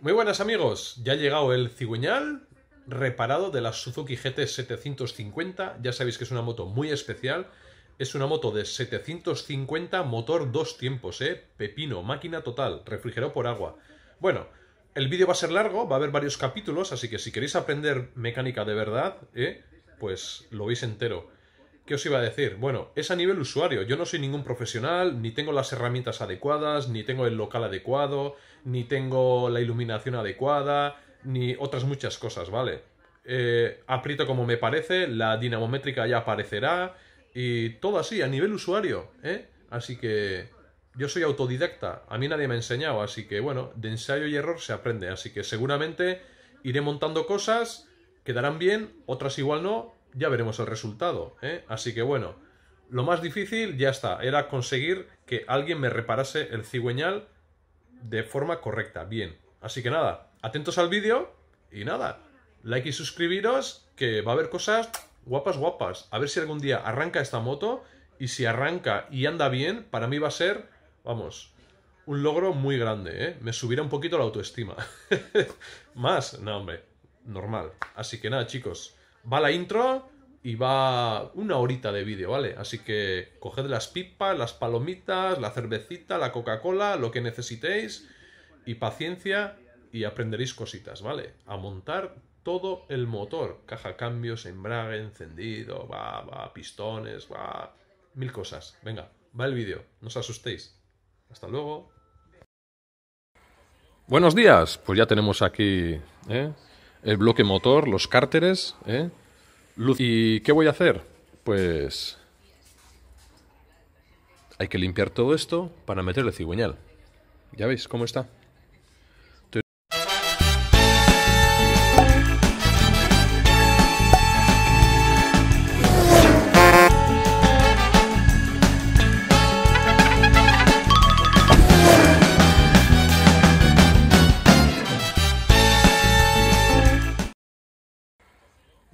Muy buenas amigos, ya ha llegado el cigüeñal reparado de la Suzuki GT 750. Ya sabéis que es una moto muy especial. Es una moto de 750, motor dos tiempos, ¿eh? Pepino, máquina total, refrigerado por agua. Bueno, el vídeo va a ser largo, va a haber varios capítulos, así que si queréis aprender mecánica de verdad, ¿eh? Pues lo veis entero. ¿Qué os iba a decir? Bueno, es a nivel usuario. Yo no soy ningún profesional, ni tengo las herramientas adecuadas, ni tengo el local adecuado, ni tengo la iluminación adecuada, ni otras muchas cosas, ¿vale? Eh, aprieto como me parece, la dinamométrica ya aparecerá, y todo así, a nivel usuario, ¿eh? Así que yo soy autodidacta, a mí nadie me ha enseñado, así que bueno, de ensayo y error se aprende, así que seguramente iré montando cosas, quedarán bien, otras igual no, ya veremos el resultado. ¿eh? Así que bueno, lo más difícil ya está, era conseguir que alguien me reparase el cigüeñal de forma correcta, bien. Así que nada, atentos al vídeo y nada, like y suscribiros que va a haber cosas guapas guapas. A ver si algún día arranca esta moto y si arranca y anda bien, para mí va a ser, vamos, un logro muy grande, ¿eh? Me subirá un poquito la autoestima. Más, no hombre, normal. Así que nada, chicos va la intro y va una horita de vídeo, ¿vale? Así que coged las pipas, las palomitas, la cervecita, la Coca-Cola, lo que necesitéis y paciencia y aprenderéis cositas, ¿vale? A montar todo el motor, caja cambios, embrague, encendido, va, va, pistones, va, mil cosas. Venga, va el vídeo, no os asustéis. Hasta luego. Buenos días, pues ya tenemos aquí ¿eh? el bloque motor, los cárteres, ¿eh? Luz. ¿Y qué voy a hacer? Pues hay que limpiar todo esto para meterle cigüeñal. Ya veis cómo está.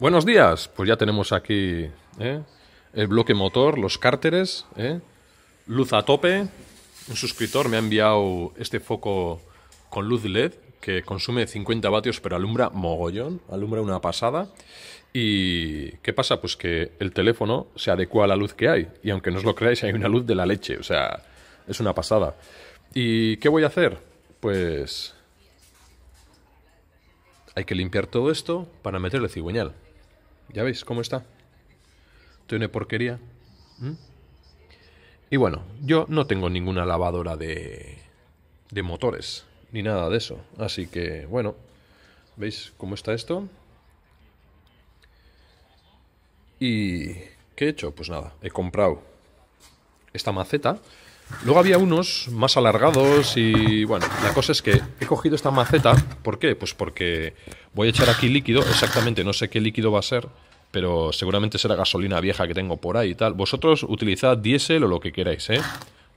Buenos días, pues ya tenemos aquí ¿eh? el bloque motor, los cárteres, ¿eh? luz a tope. Un suscriptor me ha enviado este foco con luz LED que consume 50 vatios pero alumbra mogollón, alumbra una pasada. ¿Y qué pasa? Pues que el teléfono se adecua a la luz que hay. Y aunque no os lo creáis, hay una luz de la leche. O sea, es una pasada. ¿Y qué voy a hacer? Pues... Hay que limpiar todo esto para meterle cigüeñal. Ya veis cómo está. Tiene porquería. ¿Mm? Y bueno, yo no tengo ninguna lavadora de, de motores, ni nada de eso. Así que, bueno, ¿veis cómo está esto? ¿Y qué he hecho? Pues nada, he comprado esta maceta. Luego había unos más alargados y bueno, la cosa es que he cogido esta maceta. ¿Por qué? Pues porque voy a echar aquí líquido, exactamente no sé qué líquido va a ser pero seguramente será gasolina vieja que tengo por ahí y tal. Vosotros utilizad diésel o lo que queráis, ¿eh?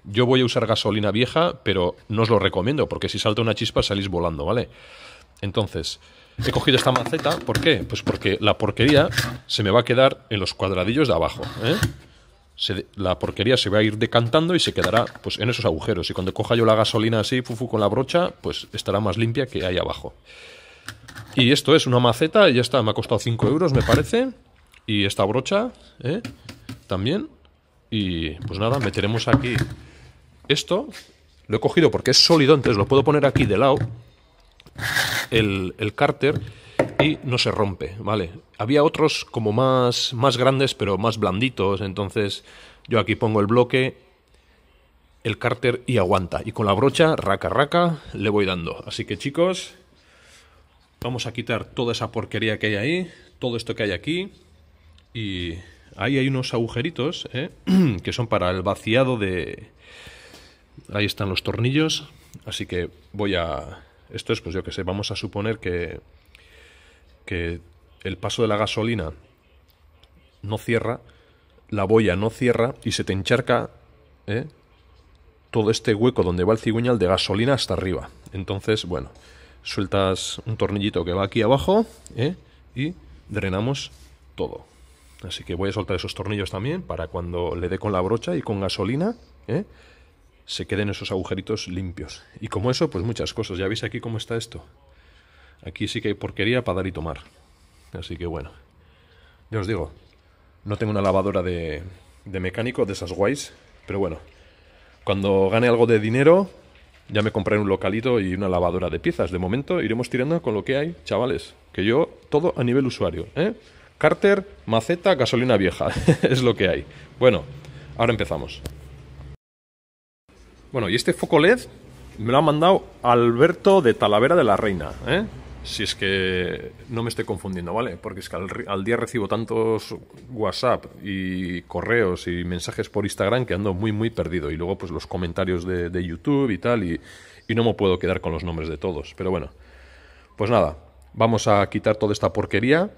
Yo voy a usar gasolina vieja, pero no os lo recomiendo, porque si salta una chispa salís volando, ¿vale? Entonces, he cogido esta maceta, ¿por qué? Pues porque la porquería se me va a quedar en los cuadradillos de abajo, ¿eh? La porquería se va a ir decantando y se quedará pues en esos agujeros. Y cuando coja yo la gasolina así, fufu, con la brocha, pues estará más limpia que ahí abajo. Y esto es una maceta, y ya está, me ha costado 5 euros, me parece. Y esta brocha, ¿eh? También. Y pues nada, meteremos aquí esto. Lo he cogido porque es sólido, entonces lo puedo poner aquí de lado. El, el cárter y no se rompe, ¿vale? Había otros como más, más grandes, pero más blanditos. Entonces yo aquí pongo el bloque, el cárter y aguanta. Y con la brocha, raca, raca, le voy dando. Así que chicos, Vamos a quitar toda esa porquería que hay ahí, todo esto que hay aquí. Y ahí hay unos agujeritos ¿eh? que son para el vaciado de... Ahí están los tornillos. Así que voy a... Esto es, pues yo que sé, vamos a suponer que, que el paso de la gasolina no cierra, la boya no cierra y se te encharca ¿eh? todo este hueco donde va el cigüeñal de gasolina hasta arriba. Entonces, bueno, sueltas un tornillito que va aquí abajo ¿eh? y drenamos todo. Así que voy a soltar esos tornillos también para cuando le dé con la brocha y con gasolina, ¿eh? se queden esos agujeritos limpios. Y como eso, pues muchas cosas. Ya veis aquí cómo está esto. Aquí sí que hay porquería para dar y tomar. Así que bueno. Ya os digo, no tengo una lavadora de, de mecánico, de esas guays. Pero bueno, cuando gane algo de dinero, ya me compraré un localito y una lavadora de piezas. De momento iremos tirando con lo que hay, chavales. Que yo, todo a nivel usuario. ¿eh? Carter, maceta, gasolina vieja. es lo que hay. Bueno, ahora empezamos. Bueno, y este foco LED me lo ha mandado Alberto de Talavera de la Reina, ¿eh? Si es que no me estoy confundiendo, ¿vale? Porque es que al, día recibo tantos WhatsApp y correos y mensajes por Instagram que ando muy, muy perdido. Y luego, pues los comentarios de, YouTube y tal, y, y no me puedo quedar con los nombres de todos. Pero bueno, pues nada, vamos a quitar toda esta porquería,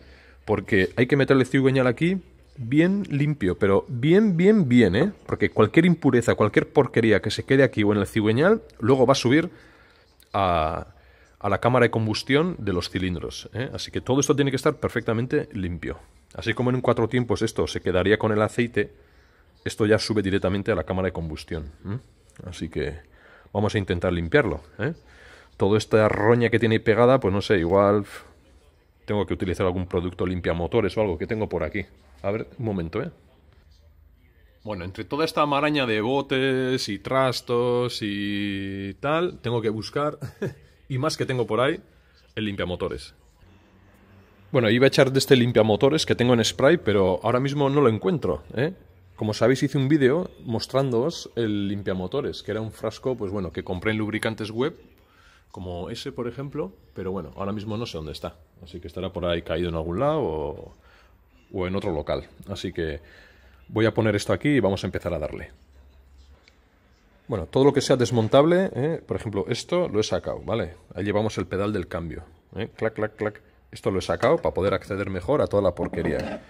porque hay que meterle cigüeñal aquí bien limpio, pero bien, bien, bien, ¿eh? Porque cualquier impureza, cualquier porquería que se quede aquí o en el cigüeñal, luego va a subir a, a la cámara de combustión de los cilindros. ¿eh? Así que todo esto tiene que estar perfectamente limpio. Así como en cuatro tiempos esto se quedaría con el aceite, esto ya sube directamente a la cámara de combustión. Así que vamos a intentar limpiarlo. ¿eh? Toda esta roña que tiene pegada, pues no sé, igual tengo que utilizar algún producto limpia motores o algo que tengo por aquí. A ver, un momento, ¿eh? Bueno, entre toda esta maraña de botes y trastos y tal, tengo que buscar, y más que tengo por ahí, el limpiamotores. Bueno, iba a echar de este limpiamotores que tengo en spray, pero ahora mismo no lo encuentro, ¿eh? Como sabéis, hice un vídeo mostrándoos el limpiamotores, que era un frasco, pues bueno, que compré en lubricantes web, como ese, por ejemplo, pero bueno, ahora mismo no sé dónde está. Así que estará por ahí caído en algún lado o o en otro local. Así que voy a poner esto aquí y vamos a empezar a darle. Bueno, todo lo que sea desmontable, ¿eh? por ejemplo, esto lo he sacado, ¿vale? Ahí llevamos el pedal del cambio. ¿eh? Clac, clac, clac. Esto lo he sacado para poder acceder mejor a toda la porquería.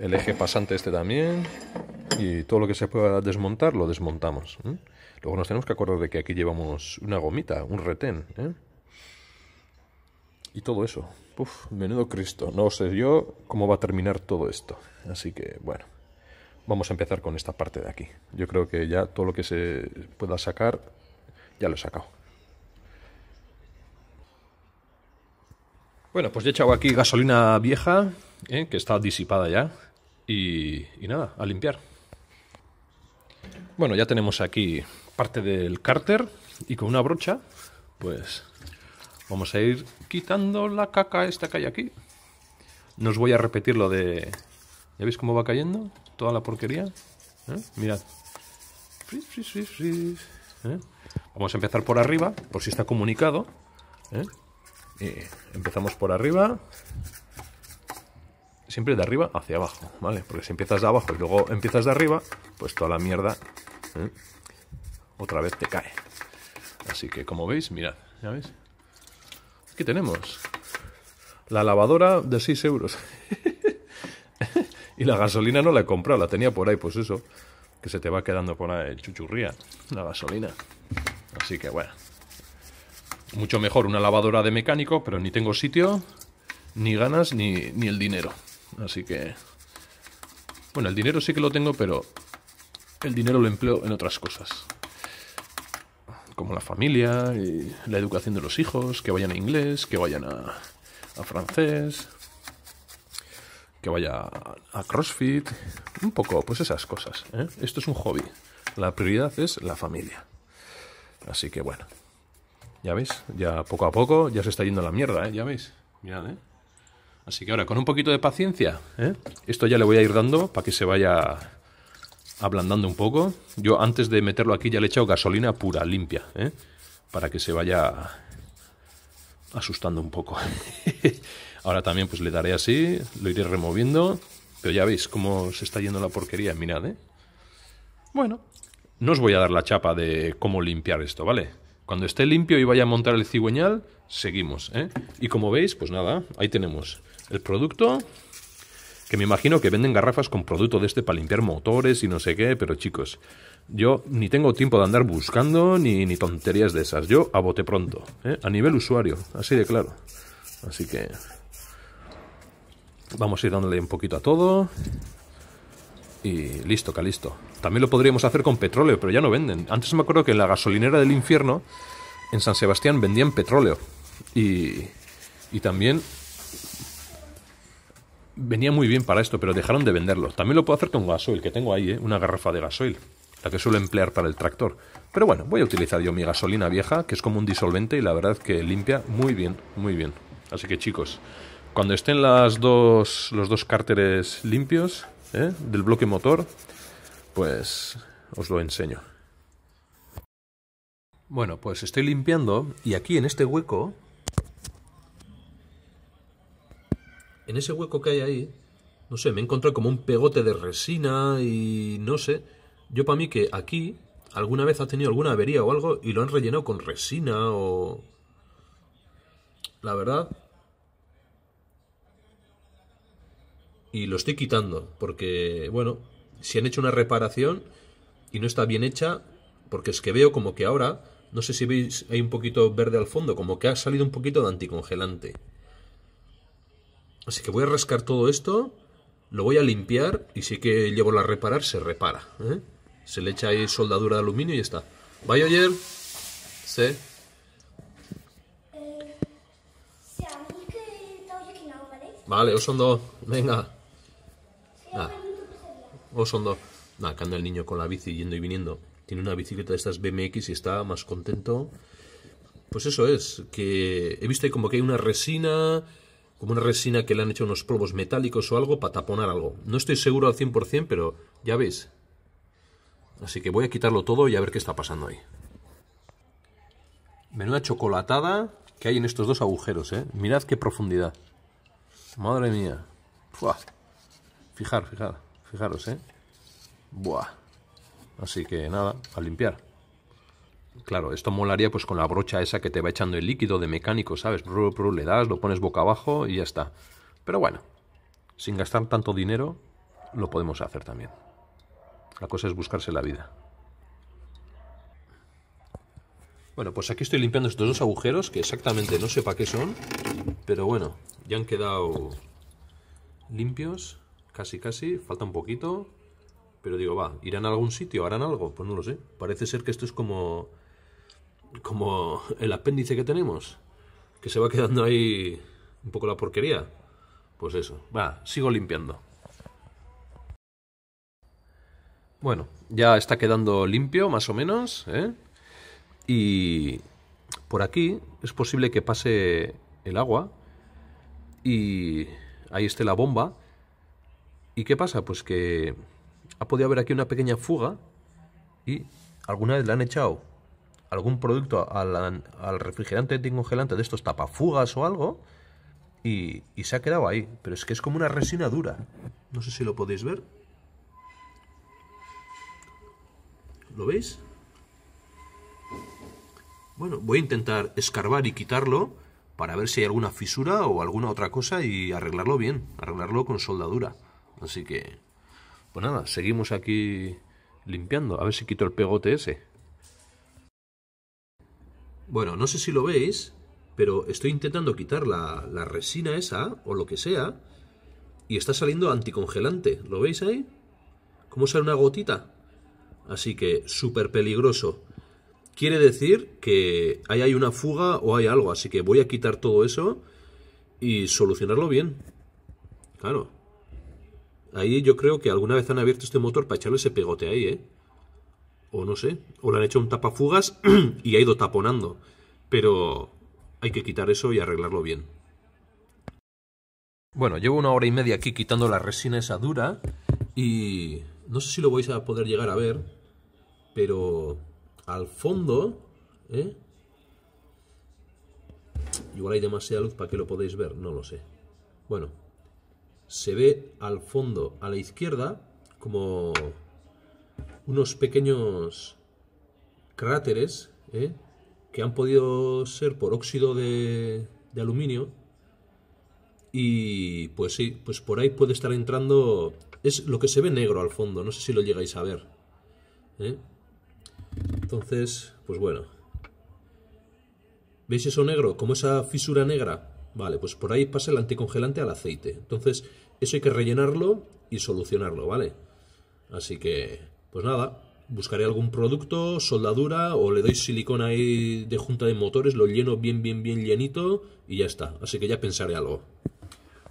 El eje pasante este también. Y todo lo que se pueda desmontar, lo desmontamos. Luego nos tenemos que acordar de que aquí llevamos una gomita, un retén. ¿eh? Y todo eso. Uf, menudo Cristo. No sé yo cómo va a terminar todo esto. Así que, bueno, vamos a empezar con esta parte de aquí. Yo creo que ya todo lo que se pueda sacar, ya lo he sacado. Bueno, pues ya he echado aquí gasolina vieja, ¿eh? que está disipada ya. Y, y nada, a limpiar. Bueno, ya tenemos aquí parte del cárter y con una brocha, pues Vamos a ir quitando la caca esta que hay aquí. No os voy a repetir lo de... ¿Ya veis cómo va cayendo? Toda la porquería. ¿Eh? Mirad. ¿Eh? Vamos a empezar por arriba, por si está comunicado. ¿eh? empezamos por arriba. Siempre de arriba hacia abajo, ¿vale? Porque si empiezas de abajo y luego empiezas de arriba, pues toda la mierda otra vez te cae. Así que como veis, mirad, ¿ya veis? Aquí tenemos la lavadora de 6 euros. y la gasolina no la he comprado, la tenía por ahí, pues eso, que se te va quedando por ahí chuchurría, la gasolina. Así que bueno, mucho mejor una lavadora de mecánico, pero ni tengo sitio, ni ganas, ni, ni el dinero. Así que, bueno, el dinero sí que lo tengo, pero el dinero lo empleo en otras cosas como la familia, la educación de los hijos, que vayan a inglés, que vayan a, francés, que vaya a, CrossFit, un poco, pues esas cosas. ¿eh? Esto es un hobby. La prioridad es la familia. Así que bueno, ya veis, ya poco a poco ya se está yendo la mierda, ¿eh? Ya veis, ¿eh? Así que ahora, con un poquito de paciencia, ¿eh? esto ya le voy a ir dando para que se vaya ablandando un poco. Yo antes de meterlo aquí ya le he echado gasolina pura, limpia, ¿eh? para que se vaya asustando un poco. Ahora también pues le daré así, lo iré removiendo, pero ya veis cómo se está yendo la porquería, mirad, ¿eh? Bueno, no os voy a dar la chapa de cómo limpiar esto, ¿vale? Cuando esté limpio y vaya a montar el cigüeñal, seguimos, ¿eh? Y como veis, pues nada, ahí tenemos el producto, que me imagino que venden garrafas con producto de este para limpiar motores y no sé qué, pero chicos, yo ni tengo tiempo de andar buscando ni, ni tonterías de esas. Yo a bote pronto, ¿eh? a nivel usuario, así de claro. Así que vamos a ir dándole un poquito a todo. Y listo, calisto. También lo podríamos hacer con petróleo, pero ya no venden. Antes me acuerdo que en la gasolinera del infierno, en San Sebastián, vendían petróleo. Y, y también venía muy bien para esto, pero dejaron de venderlo. También lo puedo hacer con gasoil, que tengo ahí, ¿eh? una garrafa de gasoil, la que suelo emplear para el tractor. Pero bueno, voy a utilizar yo mi gasolina vieja, que es como un disolvente y la verdad que limpia muy bien, muy bien. Así que chicos, cuando estén las dos, los dos cárteres limpios ¿eh? del bloque motor, pues os lo enseño. Bueno, pues estoy limpiando y aquí en este hueco, en ese hueco que hay ahí, no sé, me he encontrado como un pegote de resina y no sé. Yo para mí que aquí alguna vez ha tenido alguna avería o algo y lo han rellenado con resina o... La verdad, y lo estoy quitando porque, bueno, si han hecho una reparación y no está bien hecha, porque es que veo como que ahora, no sé si veis, hay un poquito verde al fondo, como que ha salido un poquito de anticongelante. Así que voy a rascar todo esto, lo voy a limpiar y si que llevo a reparar, se repara. ¿eh? Se le echa ahí soldadura de aluminio y ya está. ¿Vaya ayer? Sí. Vale, os son dos. Venga. Nada. O son dos. Nada, que anda el niño con la bici yendo y viniendo. Tiene una bicicleta de estas BMX y está más contento. Pues eso es, que he visto ahí como que hay una resina, como una resina que le han hecho unos polvos metálicos o algo para taponar algo. No estoy seguro al 100%, pero ya veis. Así que voy a quitarlo todo y a ver qué está pasando ahí. Menuda chocolatada que hay en estos dos agujeros, ¿eh? Mirad qué profundidad. Madre mía. Fijar, fijar, fijaros, ¿eh? Buah. Así que nada, a limpiar. Claro, esto molaría pues con la brocha esa que te va echando el líquido de mecánico, ¿sabes? le das, lo pones boca abajo y ya está. Pero bueno, sin gastar tanto dinero, lo podemos hacer también. La cosa es buscarse la vida. Bueno, pues aquí estoy limpiando estos dos agujeros, que exactamente no sé para qué son, pero bueno, ya han quedado limpios. Casi, casi, falta un poquito. Pero digo, va, ¿irán a algún sitio? ¿Harán algo? Pues no lo sé. Parece ser que esto es como. como el apéndice que tenemos. Que se va quedando ahí un poco la porquería. Pues eso. Va, sigo limpiando. Bueno, ya está quedando limpio, más o menos. ¿eh? Y por aquí es posible que pase el agua. Y ahí esté la bomba ¿Y qué pasa? Pues que ha podido haber aquí una pequeña fuga y alguna vez le han echado algún producto al, refrigerante anticongelante de estos tapafugas o algo y, y, se ha quedado ahí. Pero es que es como una resina dura. No sé si lo podéis ver. ¿Lo veis? Bueno, voy a intentar escarbar y quitarlo para ver si hay alguna fisura o alguna otra cosa y arreglarlo bien, arreglarlo con soldadura. Así que, pues nada, seguimos aquí limpiando. A ver si quito el pegote ese. Bueno, no sé si lo veis, pero estoy intentando quitar la, resina esa, o lo que sea, y está saliendo anticongelante. ¿Lo veis ahí? ¿Cómo sale una gotita? Así que súper peligroso. Quiere decir que ahí hay una fuga o hay algo, así que voy a quitar todo eso y solucionarlo bien. Claro. Ahí yo creo que alguna vez han abierto este motor para echarle ese pegote ahí, ¿eh? O no sé, o le han hecho un tapafugas y ha ido taponando. Pero hay que quitar eso y arreglarlo bien. Bueno, llevo una hora y media aquí quitando la resina esa dura y no sé si lo vais a poder llegar a ver, pero al fondo, ¿eh? Igual hay demasiada luz para que lo podáis ver, no lo sé. Bueno, se ve al fondo, a la izquierda, como unos pequeños cráteres ¿eh? que han podido ser por óxido de, aluminio y pues sí, pues por ahí puede estar entrando es lo que se ve negro al fondo, no sé si lo llegáis a ver ¿eh? entonces, pues bueno ¿veis eso negro? como esa fisura negra Vale, pues por ahí pasa el anticongelante al aceite. Entonces, eso hay que rellenarlo y solucionarlo, ¿vale? Así que, pues nada, buscaré algún producto, soldadura o le doy silicona ahí de junta de motores, lo lleno bien, bien, bien llenito y ya está. Así que ya pensaré algo.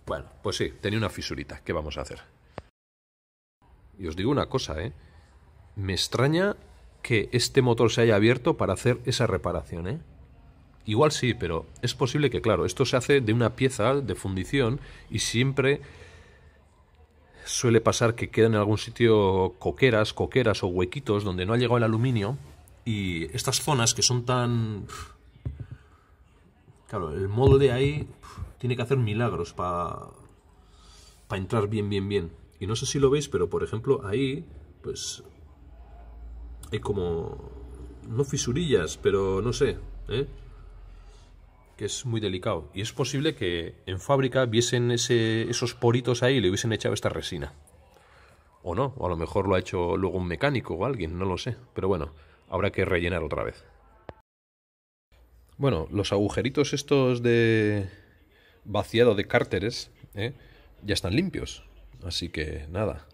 Bueno, pues sí, tenía una fisurita. ¿Qué vamos a hacer? Y os digo una cosa, ¿eh? Me extraña que este motor se haya abierto para hacer esa reparación, ¿eh? Igual sí, pero es posible que, claro, esto se hace de una pieza de fundición y siempre suele pasar que quedan en algún sitio coqueras, coqueras o huequitos donde no ha llegado el aluminio y estas zonas que son tan... Claro, el molde ahí tiene que hacer milagros para para entrar bien, bien, bien. Y no sé si lo veis, pero por ejemplo ahí, pues hay como... no fisurillas, pero no sé, ¿eh? Es muy delicado. Y es posible que en fábrica viesen ese, esos poritos ahí y le hubiesen echado esta resina. O no, o a lo mejor lo ha hecho luego un mecánico o alguien, no lo sé. Pero bueno, habrá que rellenar otra vez. Bueno, los agujeritos estos de vaciado de cárteres ¿eh? ya están limpios. Así que nada.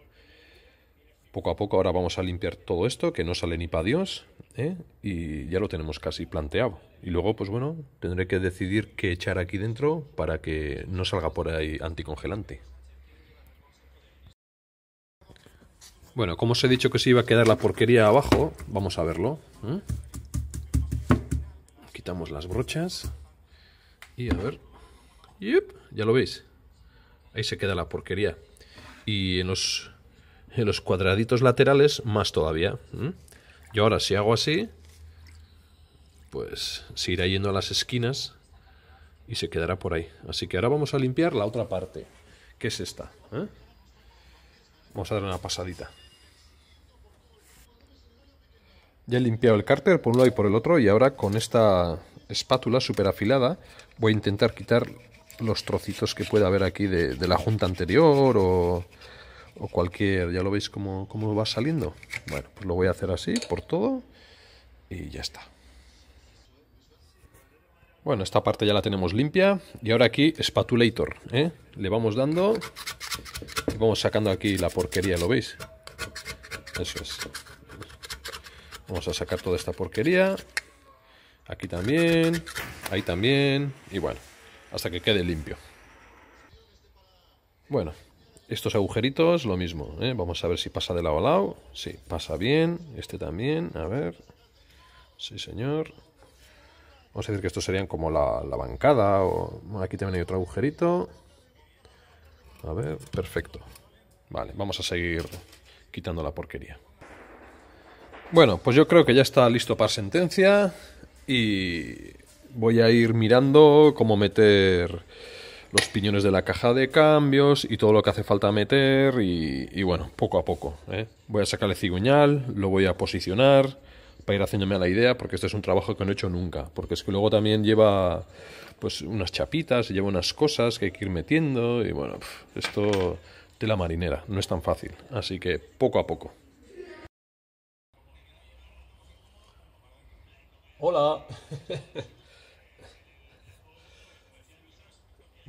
Poco a poco ahora vamos a limpiar todo esto, que no sale ni para Dios. ¿eh? Y ya lo tenemos casi planteado. Y luego, pues bueno, tendré que decidir qué echar aquí dentro para que no salga por ahí anticongelante. Bueno, como os he dicho que se iba a quedar la porquería abajo, vamos a verlo. ¿eh? Quitamos las brochas. Y a ver. Ya lo veis. Ahí se queda la porquería. Y en los, en los cuadraditos laterales, más todavía. ¿eh? Y ahora, si hago así, pues se irá yendo a las esquinas y se quedará por ahí. Así que ahora vamos a limpiar la otra parte, que es esta. ¿eh? Vamos a darle una pasadita. Ya he limpiado el cárter por un lado y por el otro y ahora con esta espátula súper afilada voy a intentar quitar los trocitos que pueda haber aquí de la junta anterior o, o, cualquier... ¿Ya lo veis cómo, cómo va saliendo? Bueno, pues lo voy a hacer así por todo y ya está. Bueno, esta parte ya la tenemos limpia. Y ahora aquí, spatulator. ¿eh? Le vamos dando y vamos sacando aquí la porquería, ¿lo veis? Eso es. Vamos a sacar toda esta porquería. Aquí también. Ahí también. Y bueno, hasta que quede limpio. Bueno, estos agujeritos, lo mismo. ¿eh? Vamos a ver si pasa de lado a lado. Sí, pasa bien. Este también. A ver. Sí, señor. Vamos a decir que estos serían como la, bancada. Aquí también hay otro agujerito. A ver, perfecto. Vale, vamos a seguir quitando la porquería. Bueno, pues yo creo que ya está listo para sentencia. Y voy a ir mirando cómo meter los piñones de la caja de cambios y todo lo que hace falta meter y, y bueno, poco a poco. ¿eh? Voy a sacarle cigüeñal, lo voy a posicionar para ir haciéndome a la idea, porque este es un trabajo que no he hecho nunca, porque es que luego también lleva pues unas chapitas, lleva unas cosas que hay que ir metiendo y bueno, esto de la marinera, no es tan fácil, así que poco a poco. Hola.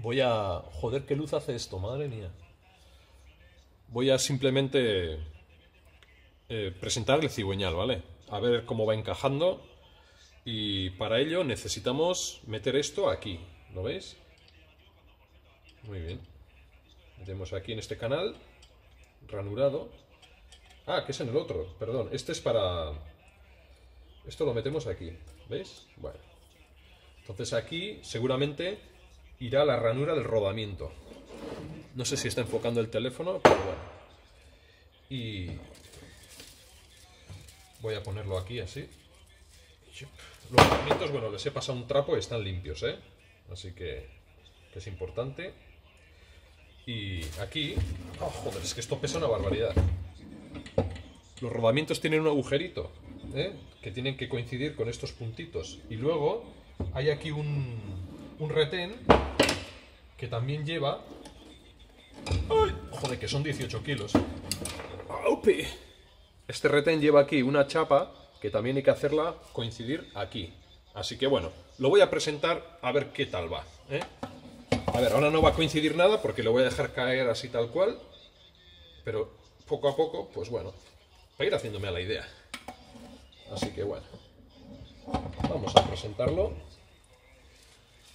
Voy a... Joder, qué luz hace esto, madre mía. Voy a simplemente eh, presentar el cigüeñal, ¿vale? A ver cómo va encajando. Y para ello necesitamos meter esto aquí. ¿Lo veis? Muy bien. Metemos aquí en este canal. Ranurado. Ah, que es en el otro. Perdón. Este es para... Esto lo metemos aquí. ¿Veis? Bueno. Entonces aquí seguramente irá la ranura del rodamiento. No sé si está enfocando el teléfono, pero bueno. Y voy a ponerlo aquí así. Los rodamientos, bueno, les he pasado un trapo y están limpios, ¿eh? Así que, que es importante. Y aquí... Oh, joder, es que esto pesa una barbaridad. Los rodamientos tienen un agujerito, ¿eh? que tienen que coincidir con estos puntitos. Y luego hay aquí un, un retén que también lleva... ¡Ay! Joder, que son 18 kilos. ¡Aupi! Este retén lleva aquí una chapa que también hay que hacerla coincidir aquí. Así que bueno, lo voy a presentar a ver qué tal va. ¿eh? A ver, ahora no va a coincidir nada porque lo voy a dejar caer así tal cual. Pero poco a poco, pues bueno, para ir haciéndome a la idea. Así que bueno, vamos a presentarlo.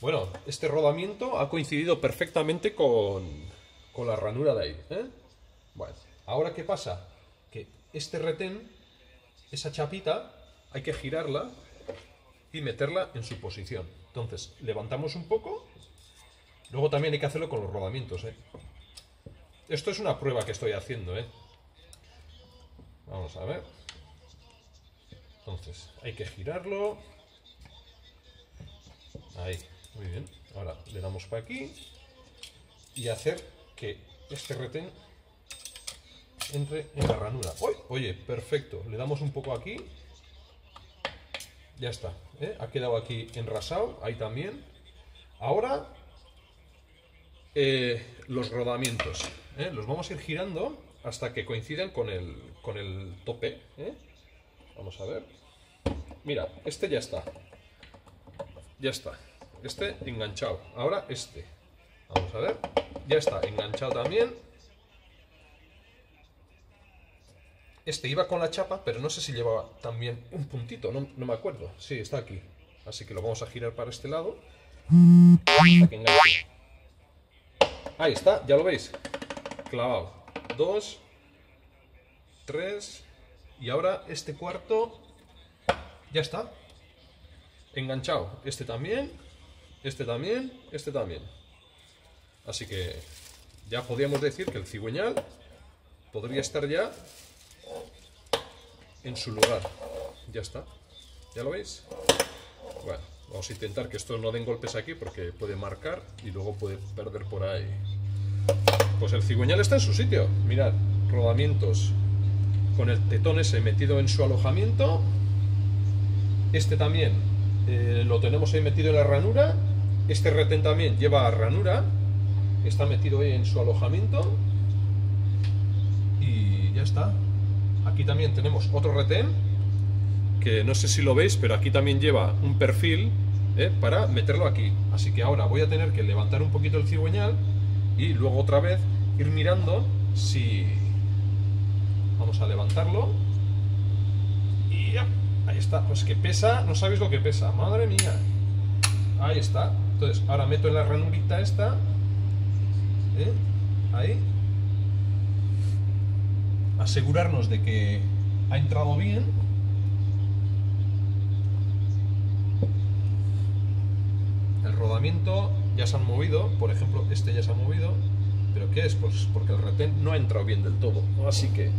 Bueno, este rodamiento ha coincidido perfectamente con, con la ranura de ahí. ¿eh? Bueno, ahora qué pasa? Que este retén, esa chapita, hay que girarla y meterla en su posición. Entonces, levantamos un poco. Luego también hay que hacerlo con los rodamientos. ¿eh? Esto es una prueba que estoy haciendo. ¿eh? Vamos a ver. Entonces, hay que girarlo. Ahí, muy bien. Ahora le damos para aquí y hacer que este retén entre en la ranura. Oye, perfecto. Le damos un poco aquí. Ya está. ¿eh? Ha quedado aquí enrasado. Ahí también. Ahora, eh, los rodamientos. ¿eh? Los vamos a ir girando hasta que coincidan con el, con el tope. Vamos a ver. Mira, este ya está. Ya está. Este enganchado. Ahora este. Vamos a ver. Ya está enganchado también. Este iba con la chapa, pero no sé si llevaba también un puntito, no, me acuerdo. Sí, está aquí. Así que lo vamos a girar para este lado. Ahí está, ya lo veis. Clavado. Dos. Tres. Y ahora este cuarto. Ya está. Enganchado. Este también. Este también. Este también. Así que ya podríamos decir que el cigüeñal podría estar ya en su lugar. Ya está. ¿Ya lo veis? Bueno, vamos a intentar que esto no den golpes aquí porque puede marcar y luego puede perder por ahí. Pues el cigüeñal está en su sitio. Mirad, rodamientos con el tetón ese metido en su alojamiento. Este también eh, lo tenemos ahí metido en la ranura. Este retén también lleva ranura. Está metido en su alojamiento. Y ya está. Aquí también tenemos otro retén, que no sé si lo veis, pero aquí también lleva un perfil ¿eh? para meterlo aquí. Así que ahora voy a tener que levantar un poquito el cigüeñal y luego otra vez ir mirando si... Vamos a levantarlo. Y ya, ahí está. Pues que pesa, no sabéis lo que pesa. Madre mía. Ahí está. Entonces, ahora meto en la ranurita esta. ¿eh? Ahí asegurarnos de que ha entrado bien. El rodamiento ya se han movido, por ejemplo, este ya se ha movido, pero ¿qué es? Pues porque el retén no ha entrado bien del todo. Así que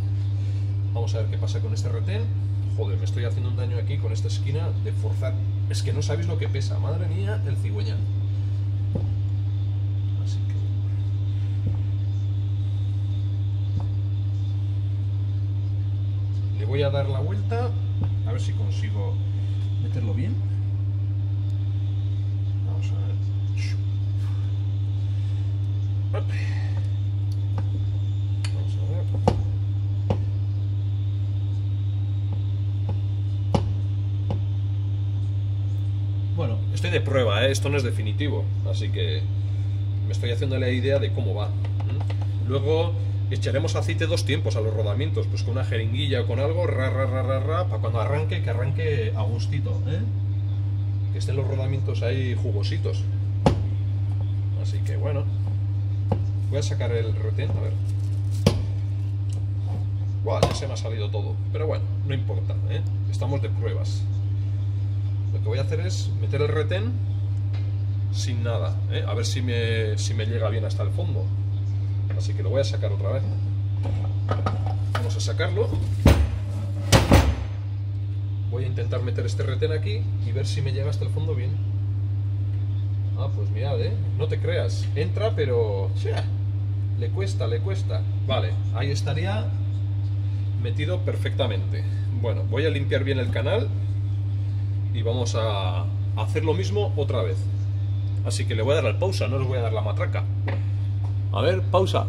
vamos a ver qué pasa con este retén. Joder, me estoy haciendo un daño aquí con esta esquina de forzar. Es que no sabéis lo que pesa, madre mía, el cigüeñal. voy a dar la vuelta, a ver si consigo meterlo bien. Vamos a ver. Vamos a ver. Bueno, estoy de prueba, ¿eh? esto no es definitivo, así que me estoy haciendo la idea de cómo va. Luego echaremos aceite dos tiempos a los rodamientos, pues con una jeringuilla o con algo, ra, ra, ra, ra, ra, para cuando arranque, que arranque a gustito, ¿eh? Que estén los rodamientos ahí jugositos. Así que bueno, voy a sacar el retén, a ver. Buah, ya se me ha salido todo, pero bueno, no importa, ¿eh? Estamos de pruebas. Lo que voy a hacer es meter el retén sin nada, ¿eh? a ver si me, si me llega bien hasta el fondo así que lo voy a sacar otra vez. Vamos a sacarlo. Voy a intentar meter este retén aquí y ver si me llega hasta el fondo bien. Ah, pues mirad, ¿eh? No te creas. Entra, pero... Le cuesta, le cuesta. Vale, ahí estaría metido perfectamente. Bueno, voy a limpiar bien el canal y vamos a hacer lo mismo otra vez. Así que le voy a dar al pausa, no les voy a dar la matraca. A ver, pausa.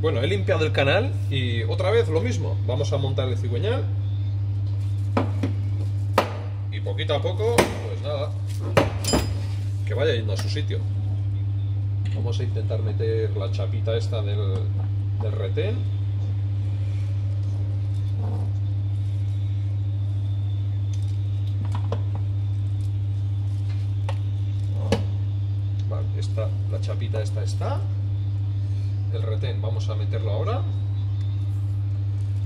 Bueno, he limpiado el canal y otra vez lo mismo. Vamos a montar el cigüeñal. Y poquito a poco, pues nada, que vaya yendo a su sitio. Vamos a intentar meter la chapita esta del, del retén. La chapita esta está. El retén, vamos a meterlo ahora.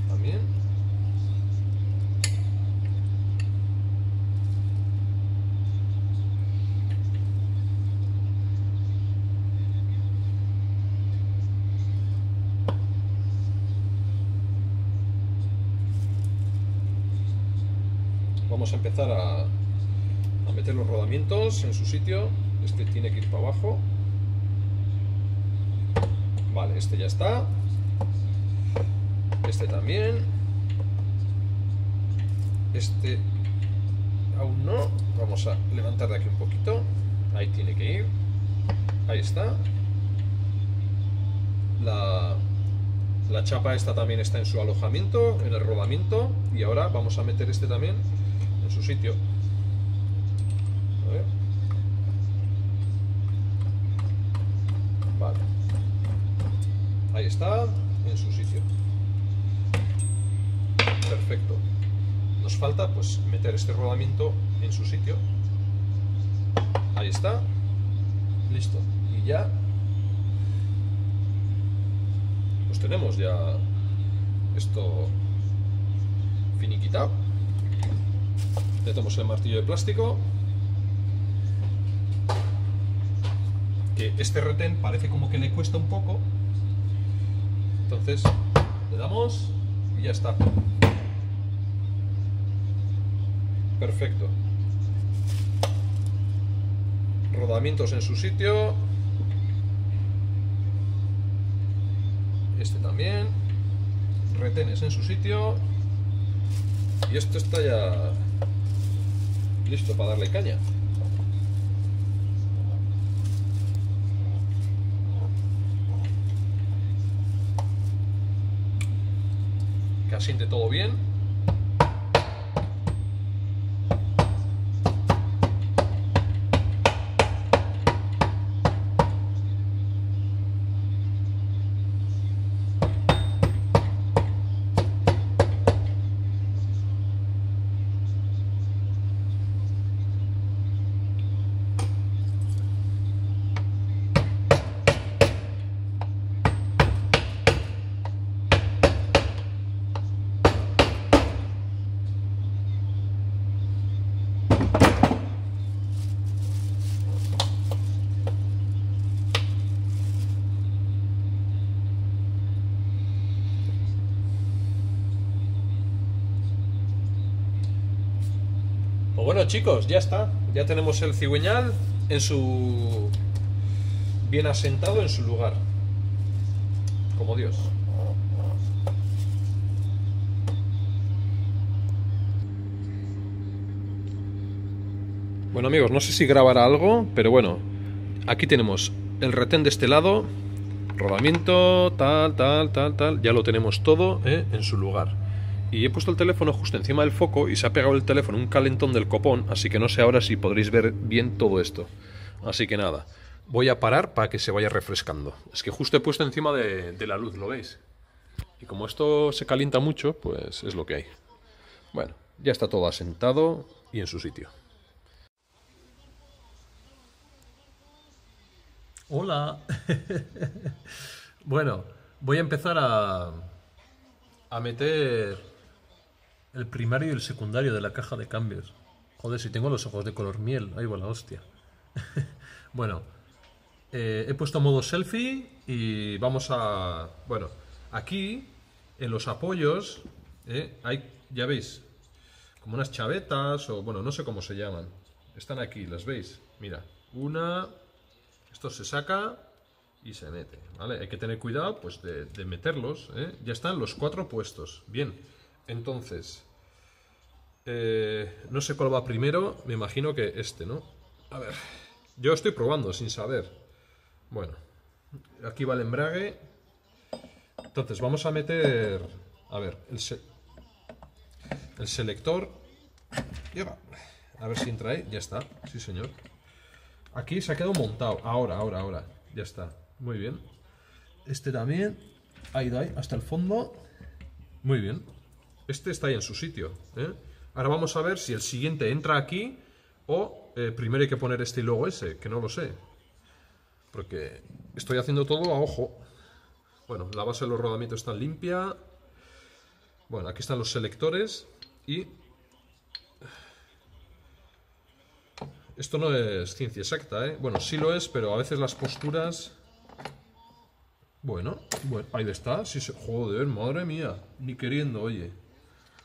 También. Vamos a empezar a meter los rodamientos en su sitio. Este tiene que ir para abajo. Vale, este ya está. Este también. Este aún no. Vamos a levantar de aquí un poquito. Ahí tiene que ir. Ahí está. La, la chapa esta también está en su alojamiento, en el rodamiento. Y ahora vamos a meter este también en su sitio. A ver. Vale. Ahí está, en su sitio. Perfecto. Nos falta pues meter este rodamiento en su sitio. Ahí está. Listo. Y ya pues tenemos ya esto finiquitado. Metemos el martillo de plástico. Que este retén parece como que le cuesta un poco. Entonces le damos y ya está. Perfecto. Rodamientos en su sitio. Este también. Retenes en su sitio. Y esto está ya listo para darle caña. Que asiente todo bien. Chicos, ya está. Ya tenemos el cigüeñal en su... bien asentado en su lugar. Como Dios. Bueno amigos, no sé si grabará algo, pero bueno, aquí tenemos el retén de este lado, rodamiento, tal, tal, tal, tal, ya lo tenemos todo ¿eh? en su lugar. Y he puesto el teléfono justo encima del foco y se ha pegado el teléfono un calentón del copón, así que no sé ahora si podréis ver bien todo esto. Así que nada, voy a parar para que se vaya refrescando. Es que justo he puesto encima de, de la luz, ¿lo veis? Y como esto se calienta mucho, pues es lo que hay. Bueno, ya está todo asentado y en su sitio. Hola. bueno, voy a empezar a, a meter el primario y el secundario de la caja de cambios. Joder, si tengo los ojos de color miel, ahí va la hostia. bueno, eh, he puesto modo selfie y vamos a... Bueno, aquí en los apoyos eh, hay, ya veis, como unas chavetas o bueno, no sé cómo se llaman. Están aquí, las veis. Mira, una... Esto se saca y se mete, ¿vale? Hay que tener cuidado, pues, de, de meterlos, ¿eh? Ya están los cuatro puestos. Bien, entonces... eh, no sé cuál va primero, me imagino que este, ¿no? A ver, yo estoy probando sin saber. Bueno, aquí va el embrague. Entonces, vamos a meter... A ver, el, se- el selector... Lleva. A ver si entra ahí. Ya está. Sí, señor. Aquí se ha quedado montado. Ahora, ahora, ahora. Ya está. Muy bien. Este también. Ahí, ahí, hasta el fondo. Muy bien. Este está ahí en su sitio. ¿eh? Ahora vamos a ver si el siguiente entra aquí o eh, primero hay que poner este y luego ese, que no lo sé. Porque estoy haciendo todo a ojo. Bueno, la base de los rodamientos está limpia. Bueno, aquí están los selectores y... Esto no es ciencia exacta, ¿eh? Bueno, sí lo es, pero a veces las posturas... Bueno, bueno ahí está. Joder, madre mía. Ni queriendo, oye.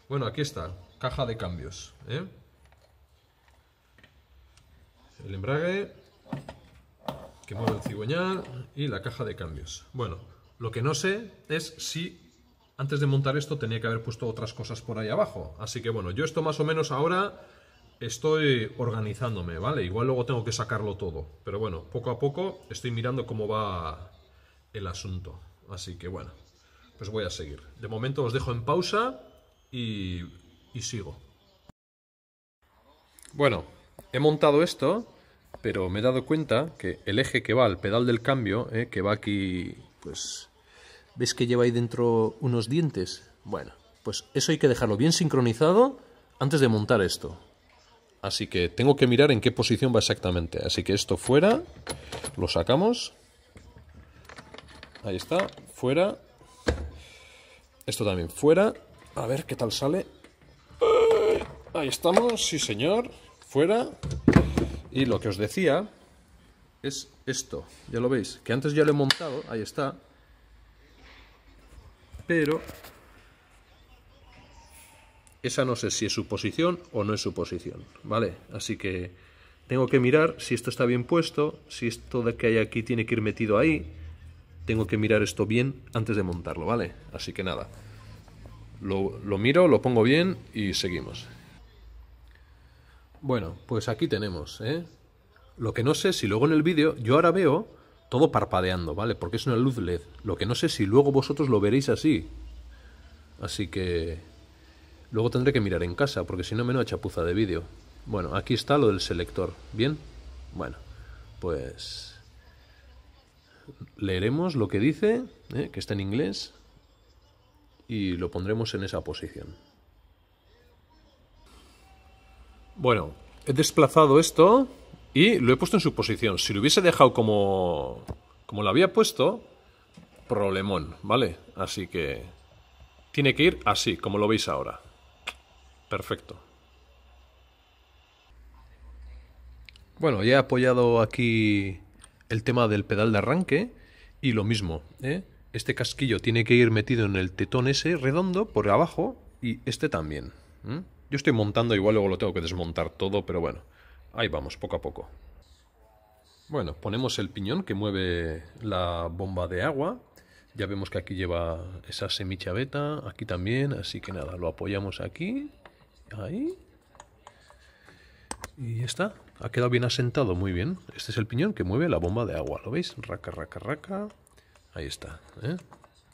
Bueno, aquí está. Caja de cambios, ¿eh? El embrague que mueve el cigüeñal y la caja de cambios. Bueno, lo que no sé es si antes de montar esto tenía que haber puesto otras cosas por ahí abajo. Así que bueno, yo esto más o menos ahora estoy organizándome, ¿vale? Igual luego tengo que sacarlo todo. Pero bueno, poco a poco estoy mirando cómo va el asunto. Así que bueno, pues voy a seguir. De momento os dejo en pausa y, y sigo. Bueno, he montado esto, pero me he dado cuenta que el eje que va al pedal del cambio, eh, que va aquí, pues ¿Ves que lleva ahí dentro unos dientes? Bueno, pues eso hay que dejarlo bien sincronizado antes de montar esto. Así que tengo que mirar en qué posición va exactamente. Así que esto fuera, lo sacamos. Ahí está, fuera. Esto también fuera. A ver qué tal sale. Ahí estamos, sí señor. Fuera. Y lo que os decía es esto. Ya lo veis, que antes ya lo he montado. Ahí está pero esa no sé si es su posición o no es su posición, ¿vale? Así que tengo que mirar si esto está bien puesto, si esto de que hay aquí tiene que ir metido ahí, tengo que mirar esto bien antes de montarlo, ¿vale? Así que nada, lo, lo miro, lo pongo bien y seguimos. Bueno, pues aquí tenemos, ¿eh? Lo que no sé si luego en el vídeo, yo ahora veo todo parpadeando, ¿vale? Porque es una luz LED. Lo que no sé si luego vosotros lo veréis así. Así que luego tendré que mirar en casa, porque si no me no chapuza de vídeo. Bueno, aquí está lo del selector. ¿Bien? Bueno, pues leeremos lo que dice, ¿eh? que está en inglés, y lo pondremos en esa posición. Bueno, he desplazado esto y lo he puesto en su posición. Si lo hubiese dejado como, como lo había puesto, problemón, ¿vale? Así que tiene que ir así, como lo veis ahora. Perfecto. Bueno, ya he apoyado aquí el tema del pedal de arranque y lo mismo, ¿eh? Este casquillo tiene que ir metido en el tetón ese redondo por abajo y este también. Yo estoy montando, igual luego lo tengo que desmontar todo, pero bueno. Ahí vamos, poco a poco. Bueno, ponemos el piñón que mueve la bomba de agua. Ya vemos que aquí lleva esa beta, aquí también, así que nada, lo apoyamos aquí, ahí. Y ya está, ha quedado bien asentado, muy bien. Este es el piñón que mueve la bomba de agua, ¿lo veis? Raca, raca, raca. Ahí está, ¿eh?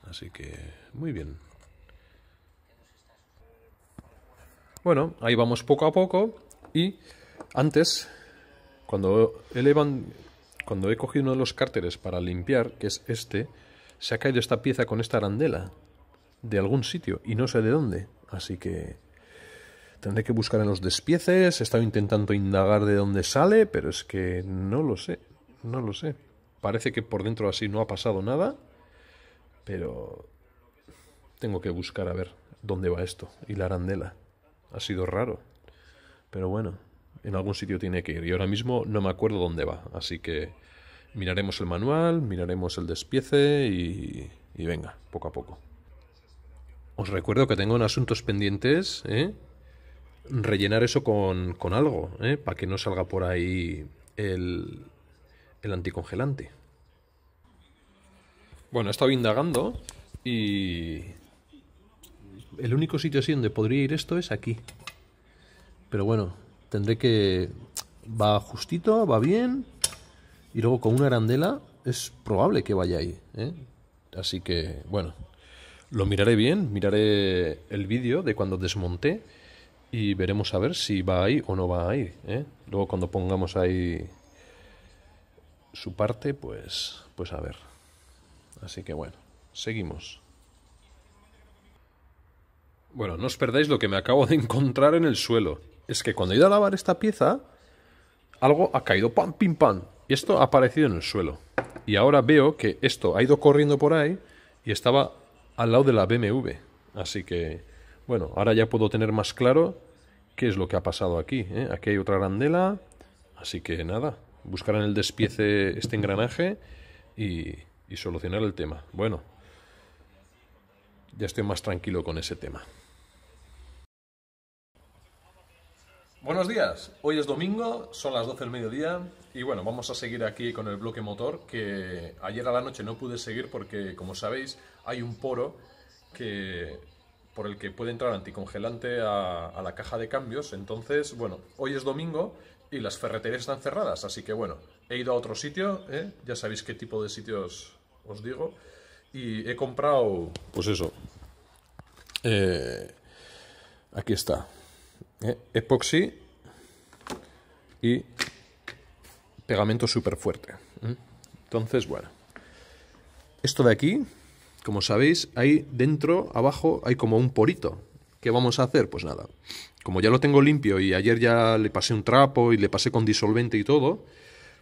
Así que, muy bien. Bueno, ahí vamos poco a poco y antes, cuando cuando he cogido uno de los cárteres para limpiar, que es este, se ha caído esta pieza con esta arandela de algún sitio y no sé de dónde. Así que tendré que buscar en los despieces. He estado intentando indagar de dónde sale, pero es que no lo sé. No lo sé. Parece que por dentro así no ha pasado nada, pero tengo que buscar a ver dónde va esto. Y la arandela. Ha sido raro. Pero bueno, en algún sitio tiene que ir. Y ahora mismo no me acuerdo dónde va. Así que miraremos el manual, miraremos el despiece y, venga, poco a poco. Os recuerdo que tengo en asuntos pendientes, ¿eh? rellenar eso con, con algo, ¿eh? para que no salga por ahí el, el anticongelante. Bueno, he estado indagando y el único sitio así donde podría ir esto es aquí. Pero bueno, tendré que... Va justito, va bien. Y luego con una arandela es probable que vaya ahí. ¿eh? Así que, bueno, lo miraré bien, miraré el vídeo de cuando desmonté y veremos a ver si va ahí o no va ahí. ¿eh? Luego cuando pongamos ahí su parte, pues, pues a ver. Así que bueno, seguimos. Bueno, no os perdáis lo que me acabo de encontrar en el suelo. Es que cuando he ido a lavar esta pieza, algo ha caído, pam, pim, pam. Y esto ha aparecido en el suelo. Y ahora veo que esto ha ido corriendo por ahí y estaba al lado de la BMW. Así que, bueno, ahora ya puedo tener más claro qué es lo que ha pasado aquí. ¿eh? Aquí hay otra arandela. Así que nada, buscar en el despiece este engranaje y, y solucionar el tema. Bueno, ya estoy más tranquilo con ese tema. Buenos días, hoy es domingo, son las 12 del mediodía y bueno, vamos a seguir aquí con el bloque motor que ayer a la noche no pude seguir porque como sabéis hay un poro que, por el que puede entrar anticongelante a, la caja de cambios, entonces bueno, hoy es domingo y las ferreterías están cerradas, así que bueno, he ido a otro sitio, ¿eh? ya sabéis qué tipo de sitios os digo, y he comprado, pues eso, eh, aquí está, ¿eh? epoxi y pegamento súper fuerte. Entonces, bueno, esto de aquí, como sabéis, ahí dentro, abajo, hay como un porito. ¿Qué vamos a hacer? Pues nada, como ya lo tengo limpio y ayer ya le pasé un trapo y le pasé con disolvente y todo,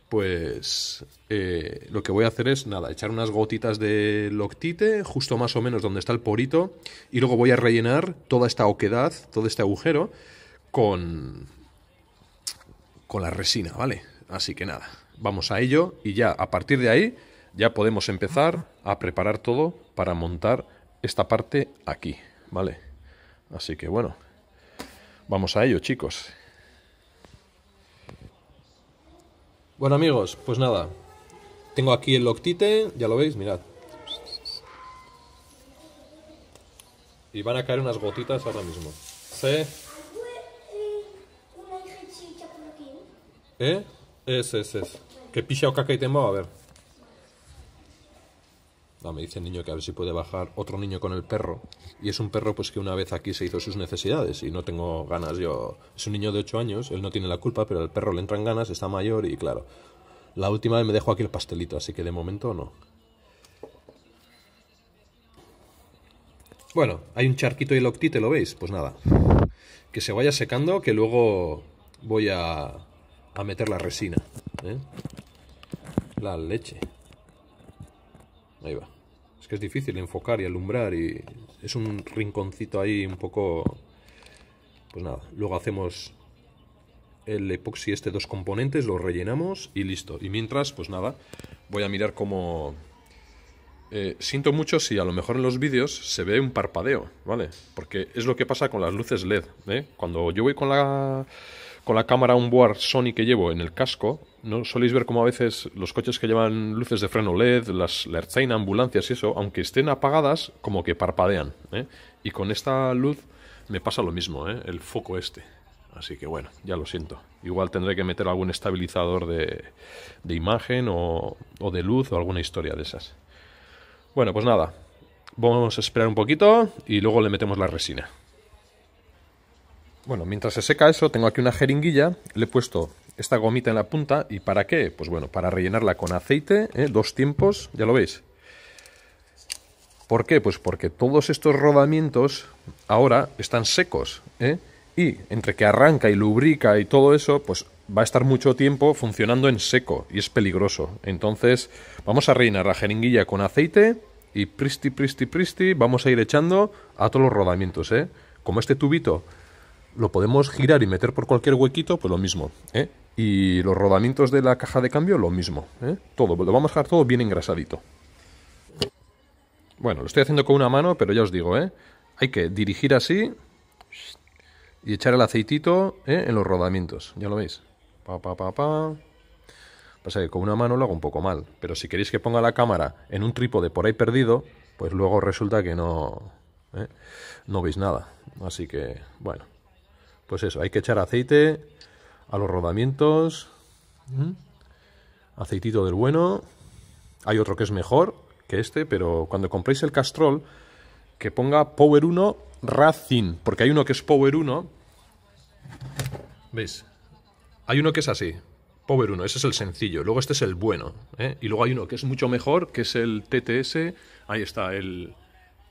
pues eh, lo que voy a hacer es, nada, echar unas gotitas de loctite, justo más o menos donde está el porito, y luego voy a rellenar toda esta oquedad, todo este agujero, con, con la resina, ¿vale? Así que nada, vamos a ello y ya a partir de ahí ya podemos empezar a preparar todo para montar esta parte aquí, ¿vale? Así que bueno, vamos a ello, chicos. Bueno amigos, pues nada, tengo aquí el loctite, ya lo veis, mirad. Y van a caer unas gotitas ahora mismo. ¿Sí? ¿Eh? Ese, ese, ese. Que picha o caca y tembo, a ver. No, me dice el niño que a ver si puede bajar otro niño con el perro. Y es un perro pues que una vez aquí se hizo sus necesidades y no tengo ganas yo. Es un niño de 8 años, él no tiene la culpa, pero el perro le entran ganas, está mayor y claro. La última vez me dejó aquí el pastelito, así que de momento no. Bueno, hay un charquito de loctite, ¿lo veis? Pues nada. Que se vaya secando, que luego voy a, a meter la resina. ¿eh? La leche. Ahí va. Es que es difícil enfocar y alumbrar y es un rinconcito ahí un poco... Pues nada, luego hacemos el epoxi este dos componentes, lo rellenamos y listo. Y mientras, pues nada, voy a mirar cómo... Eh, siento mucho si a lo mejor en los vídeos se ve un parpadeo, ¿vale? Porque es lo que pasa con las luces LED, ¿eh? Cuando yo voy con la con la cámara onboard Sony que llevo en el casco, ¿no? Soléis ver como a veces los coches que llevan luces de freno LED, las Lerzain, ambulancias y eso, aunque estén apagadas, como que parpadean. ¿eh? Y con esta luz me pasa lo mismo, ¿eh? el foco este. Así que bueno, ya lo siento. Igual tendré que meter algún estabilizador de, de imagen o, o de luz o alguna historia de esas. Bueno, pues nada. Vamos a esperar un poquito y luego le metemos la resina. Bueno, mientras se seca eso, tengo aquí una jeringuilla, le he puesto esta gomita en la punta, ¿y para qué? Pues bueno, para rellenarla con aceite, ¿eh? dos tiempos, ya lo veis. ¿Por qué? Pues porque todos estos rodamientos ahora están secos, ¿eh? y entre que arranca y lubrica y todo eso, pues va a estar mucho tiempo funcionando en seco y es peligroso. Entonces, vamos a rellenar la jeringuilla con aceite y pristi, pristi, pristi, vamos a ir echando a todos los rodamientos, ¿eh? Como este tubito lo podemos girar y meter por cualquier huequito, pues lo mismo. ¿eh? Y los rodamientos de la caja de cambio, lo mismo. ¿eh? Todo, lo vamos a dejar todo bien engrasadito. Bueno, lo estoy haciendo con una mano, pero ya os digo, ¿eh? hay que dirigir así y echar el aceitito ¿eh? en los rodamientos. ¿Ya lo veis? Pa, pa, pa, pa. Pasa que con una mano lo hago un poco mal, pero si queréis que ponga la cámara en un trípode por ahí perdido, pues luego resulta que no, ¿eh? no veis nada. Así que, bueno. Pues eso, hay que echar aceite a los rodamientos. Aceitito del bueno. Hay otro que es mejor que este, pero cuando compréis el Castrol, que ponga Power 1 Racing, porque hay uno que es Power 1. ¿Veis? Hay uno que es así. Power 1, ese es el sencillo. Luego este es el bueno. ¿eh? Y luego hay uno que es mucho mejor, que es el TTS. Ahí está, el,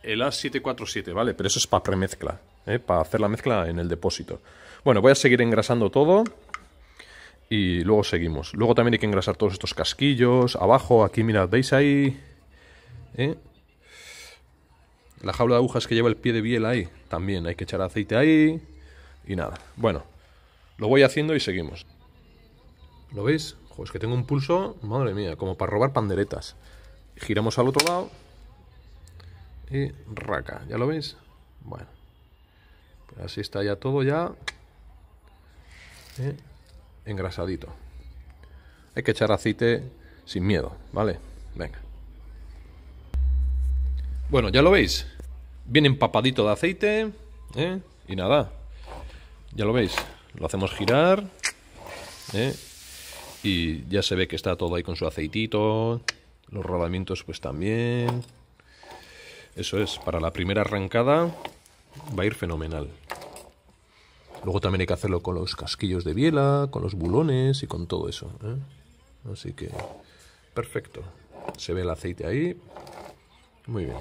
el A747, ¿vale? Pero eso es para premezcla, ¿eh? para hacer la mezcla en el depósito. Bueno, voy a seguir engrasando todo y luego seguimos. Luego también hay que engrasar todos estos casquillos. Abajo, aquí mirad, ¿veis ahí? ¿Eh? La jaula de agujas que lleva el pie de biela ahí. También hay que echar aceite ahí. Y nada. Bueno, lo voy haciendo y seguimos. ¿Lo veis? Joder, es que tengo un pulso, madre mía, como para robar panderetas. Giramos al otro lado. Y raca, ¿ya lo veis? Bueno. Así está ya todo ya. ¿Eh? Engrasadito. Hay que echar aceite sin miedo, ¿vale? Venga. Bueno, ya lo veis. Bien empapadito de aceite. ¿eh? Y nada. Ya lo veis. Lo hacemos girar. ¿eh? Y ya se ve que está todo ahí con su aceitito. Los rodamientos pues también. Eso es, para la primera arrancada va a ir fenomenal. Luego también hay que hacerlo con los casquillos de biela, con los bulones y con todo eso. ¿eh? Así que, perfecto. Se ve el aceite ahí. Muy bien.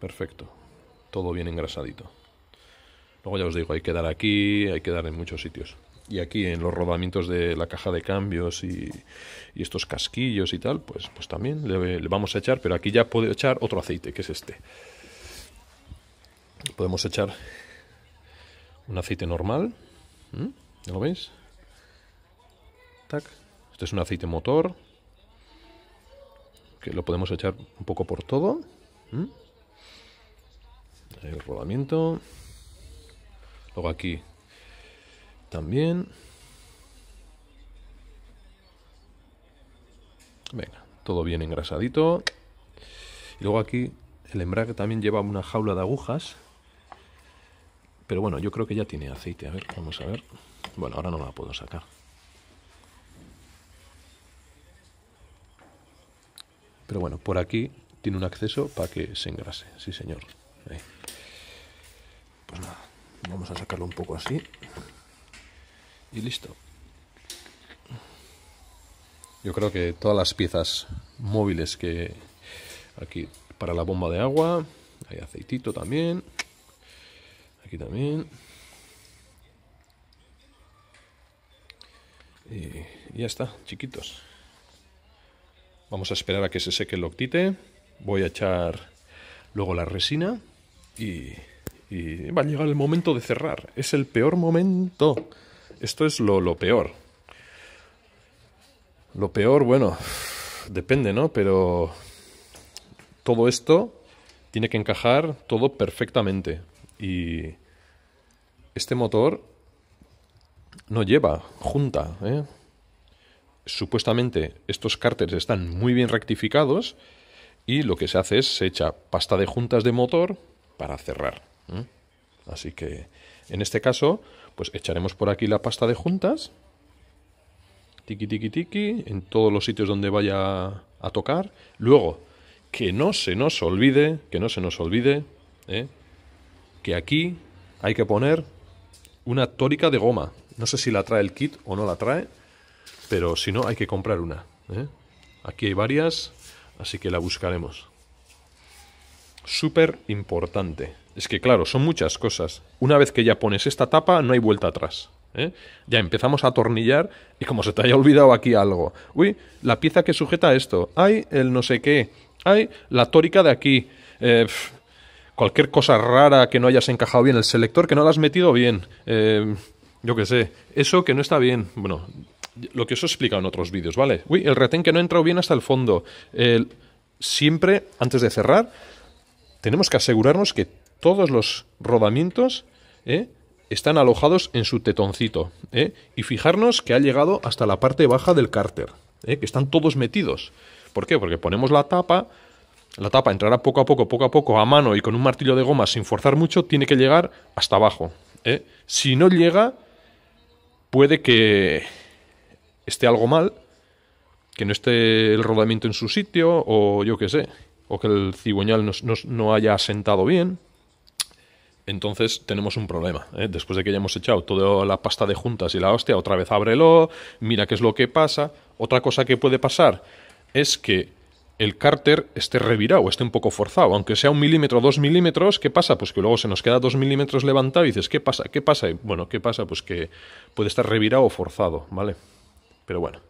Perfecto. Todo bien engrasadito. Luego ya os digo, hay que dar aquí, hay que dar en muchos sitios. Y aquí en los rodamientos de la caja de cambios y, y estos casquillos y tal, pues, pues también le, le, vamos a echar, pero aquí ya puedo echar otro aceite, que es este. Podemos echar un aceite normal. ¿Ya lo veis? Tac. Este es un aceite motor. Que lo podemos echar un poco por todo. El rodamiento. Luego aquí también. Venga, todo bien engrasadito. Y luego aquí el embrague también lleva una jaula de agujas. Pero bueno, yo creo que ya tiene aceite. A ver, vamos a ver. Bueno, ahora no la puedo sacar. Pero bueno, por aquí tiene un acceso para que se engrase. Sí, señor. Pues nada, vamos a sacarlo un poco así. Y listo. Yo creo que todas las piezas móviles que aquí para la bomba de agua, hay aceitito también. También. Y ya está, chiquitos. Vamos a esperar a que se seque el octite. Voy a echar luego la resina y, y va a llegar el momento de cerrar. Es el peor momento. Esto es lo, lo peor. Lo peor, bueno, depende, ¿no? Pero todo esto tiene que encajar todo perfectamente. Y este motor no lleva junta. ¿eh? Supuestamente estos cárteres están muy bien rectificados y lo que se hace es se echa pasta de juntas de motor para cerrar. ¿eh? Así que en este caso, pues echaremos por aquí la pasta de juntas tiki tiki tiki en todos los sitios donde vaya a tocar. Luego, que no se nos olvide, que no se nos olvide, ¿eh? que aquí hay que poner una tórica de goma. No sé si la trae el kit o no la trae, pero si no hay que comprar una. ¿eh? Aquí hay varias, así que la buscaremos. Súper importante. Es que claro, son muchas cosas. Una vez que ya pones esta tapa, no hay vuelta atrás. ¿eh? Ya empezamos a atornillar y como se te haya olvidado aquí algo. Uy, la pieza que sujeta esto. Hay el no sé qué. Hay la tórica de aquí. Eh, cualquier cosa rara que no hayas encajado bien. El selector que no lo has metido bien. Eh, yo qué sé. Eso que no está bien. Bueno, lo que os he explicado en otros vídeos, ¿vale? Uy, el retén que no ha entrado bien hasta el fondo. Siempre, antes de cerrar, tenemos que asegurarnos que todos los rodamientos ¿eh? están alojados en su tetoncito. ¿eh? Y fijarnos que ha llegado hasta la parte baja del cárter, que están todos metidos. ¿Por qué? Porque ponemos la tapa, la tapa entrará poco a poco, poco a poco, a mano y con un martillo de goma sin forzar mucho, tiene que llegar hasta abajo. ¿eh? Si no llega, puede que esté algo mal, que no esté el rodamiento en su sitio, o yo qué sé, o que el cigüeñal no, no, haya asentado bien. entonces tenemos un problema. ¿eh? Después de que hayamos echado toda la pasta de juntas y la hostia, otra vez ábrelo, mira qué es lo que pasa. Otra cosa que puede pasar es que el cárter esté revirado, esté un poco forzado, aunque sea un milímetro, dos milímetros, ¿qué pasa? Pues que luego se nos queda dos milímetros levantado y dices, ¿qué pasa? ¿Qué pasa? Bueno, ¿qué pasa? Pues que puede estar revirado o forzado, ¿vale? Pero bueno,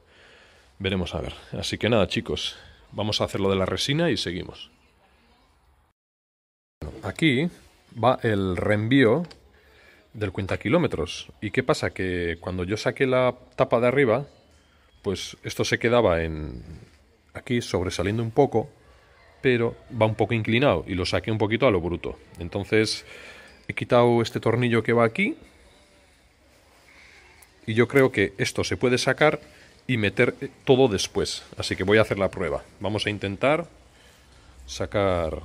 veremos a ver. Así que nada, chicos, vamos a hacer lo de la resina y seguimos. Aquí va el reenvío del cuenta kilómetros. ¿Y qué pasa? Que cuando yo saqué la tapa de arriba, pues esto se quedaba en aquí sobresaliendo un poco, pero va un poco inclinado y lo saqué un poquito a lo bruto. Entonces he quitado este tornillo que va aquí y yo creo que esto se puede sacar y meter todo después. Así que voy a hacer la prueba. Vamos a intentar sacar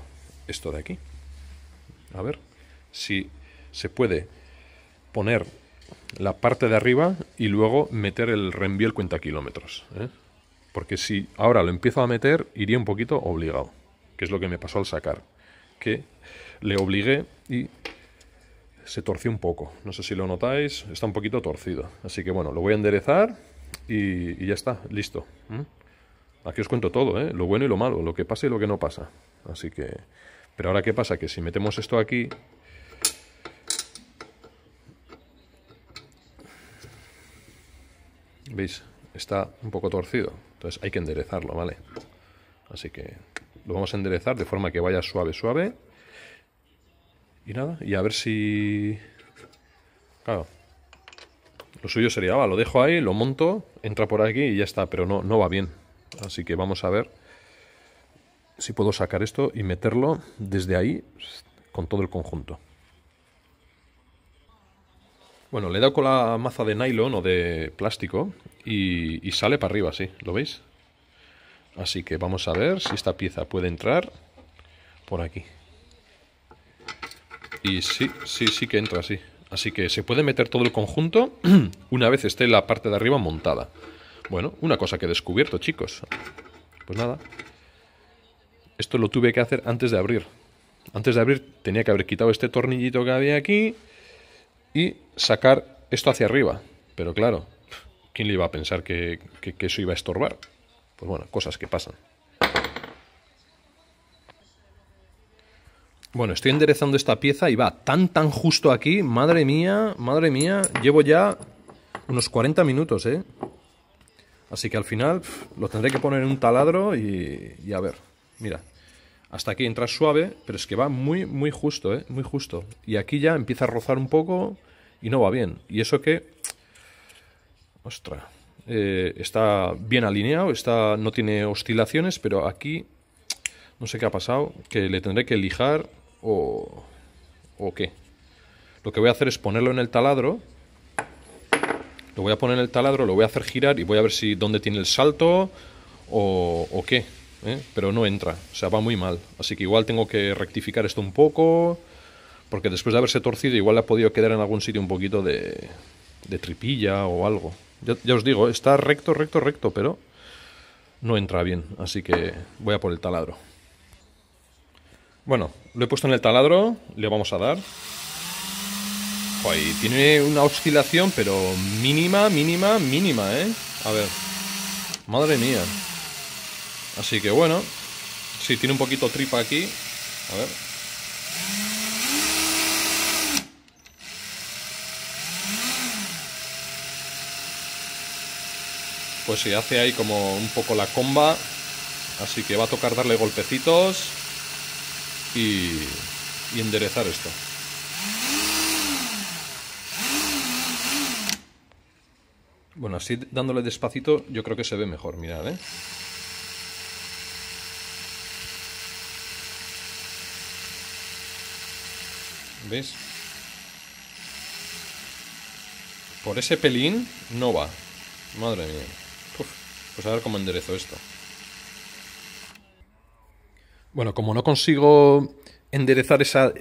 esto de aquí. A ver si se puede poner la parte de arriba y luego meter el reenvío el cuenta kilómetros. ¿eh? Porque si ahora lo empiezo a meter, iría un poquito obligado. Que es lo que me pasó al sacar. Que le obligué y se torció un poco. No sé si lo notáis, está un poquito torcido. Así que bueno, lo voy a enderezar y, ya está, listo. Aquí os cuento todo, ¿eh? lo bueno y lo malo, lo que pasa y lo que no pasa. Así que... Pero ahora qué pasa, que si metemos esto aquí... ¿Veis? Está un poco torcido. Entonces hay que enderezarlo, ¿vale? Así que lo vamos a enderezar de forma que vaya suave, suave. Y nada, y a ver si... Claro. Lo suyo sería, va, lo dejo ahí, lo monto, entra por aquí y ya está, pero no, no va bien. Así que vamos a ver si puedo sacar esto y meterlo desde ahí con todo el conjunto. Bueno, le he dado con la maza de nylon o de plástico y, sale para arriba, sí, ¿lo veis? Así que vamos a ver si esta pieza puede entrar por aquí. Y sí, sí, sí que entra, sí. Así que se puede meter todo el conjunto una vez esté la parte de arriba montada. Bueno, una cosa que he descubierto, chicos. Pues nada, esto lo tuve que hacer antes de abrir. Antes de abrir tenía que haber quitado este tornillito que había aquí y sacar esto hacia arriba. Pero claro, ¿quién le iba a pensar que, eso iba a estorbar? Pues bueno, cosas que pasan. Bueno, estoy enderezando esta pieza y va tan tan justo aquí. Madre mía, madre mía. Llevo ya unos 40 minutos, ¿eh? Así que al final lo tendré que poner en un taladro y a ver. Mira, hasta aquí entra suave, pero es que va muy, muy justo, ¿eh? Muy justo. Y aquí ya empieza a rozar un poco y no va bien. Y eso que... Ostras. Eh, está bien alineado, está, no tiene oscilaciones, pero aquí no sé qué ha pasado, que le tendré que lijar o, o qué. Lo que voy a hacer es ponerlo en el taladro. Lo voy a poner en el taladro, lo voy a hacer girar y voy a ver si dónde tiene el salto o, o qué. ¿eh? pero no entra, o sea, va muy mal. Así que igual tengo que rectificar esto un poco, porque después de haberse torcido igual le ha podido quedar en algún sitio un poquito de, de tripilla o algo. Ya, os digo, está recto, recto, recto, pero no entra bien, así que voy a por el taladro. Bueno, lo he puesto en el taladro, le vamos a dar. tiene una oscilación, pero mínima, mínima, mínima, ¿eh? A ver. Madre mía. Así que bueno, sí, tiene un poquito tripa aquí. A ver. Pues se hace ahí como un poco la comba. Así que va a tocar darle golpecitos y, y enderezar esto. Bueno, así dándole despacito yo creo que se ve mejor, mirad, ¿eh? ¿Ves? Por ese pelín no va. Madre mía. Pues a ver cómo enderezo esto. Bueno, como no consigo enderezar esa,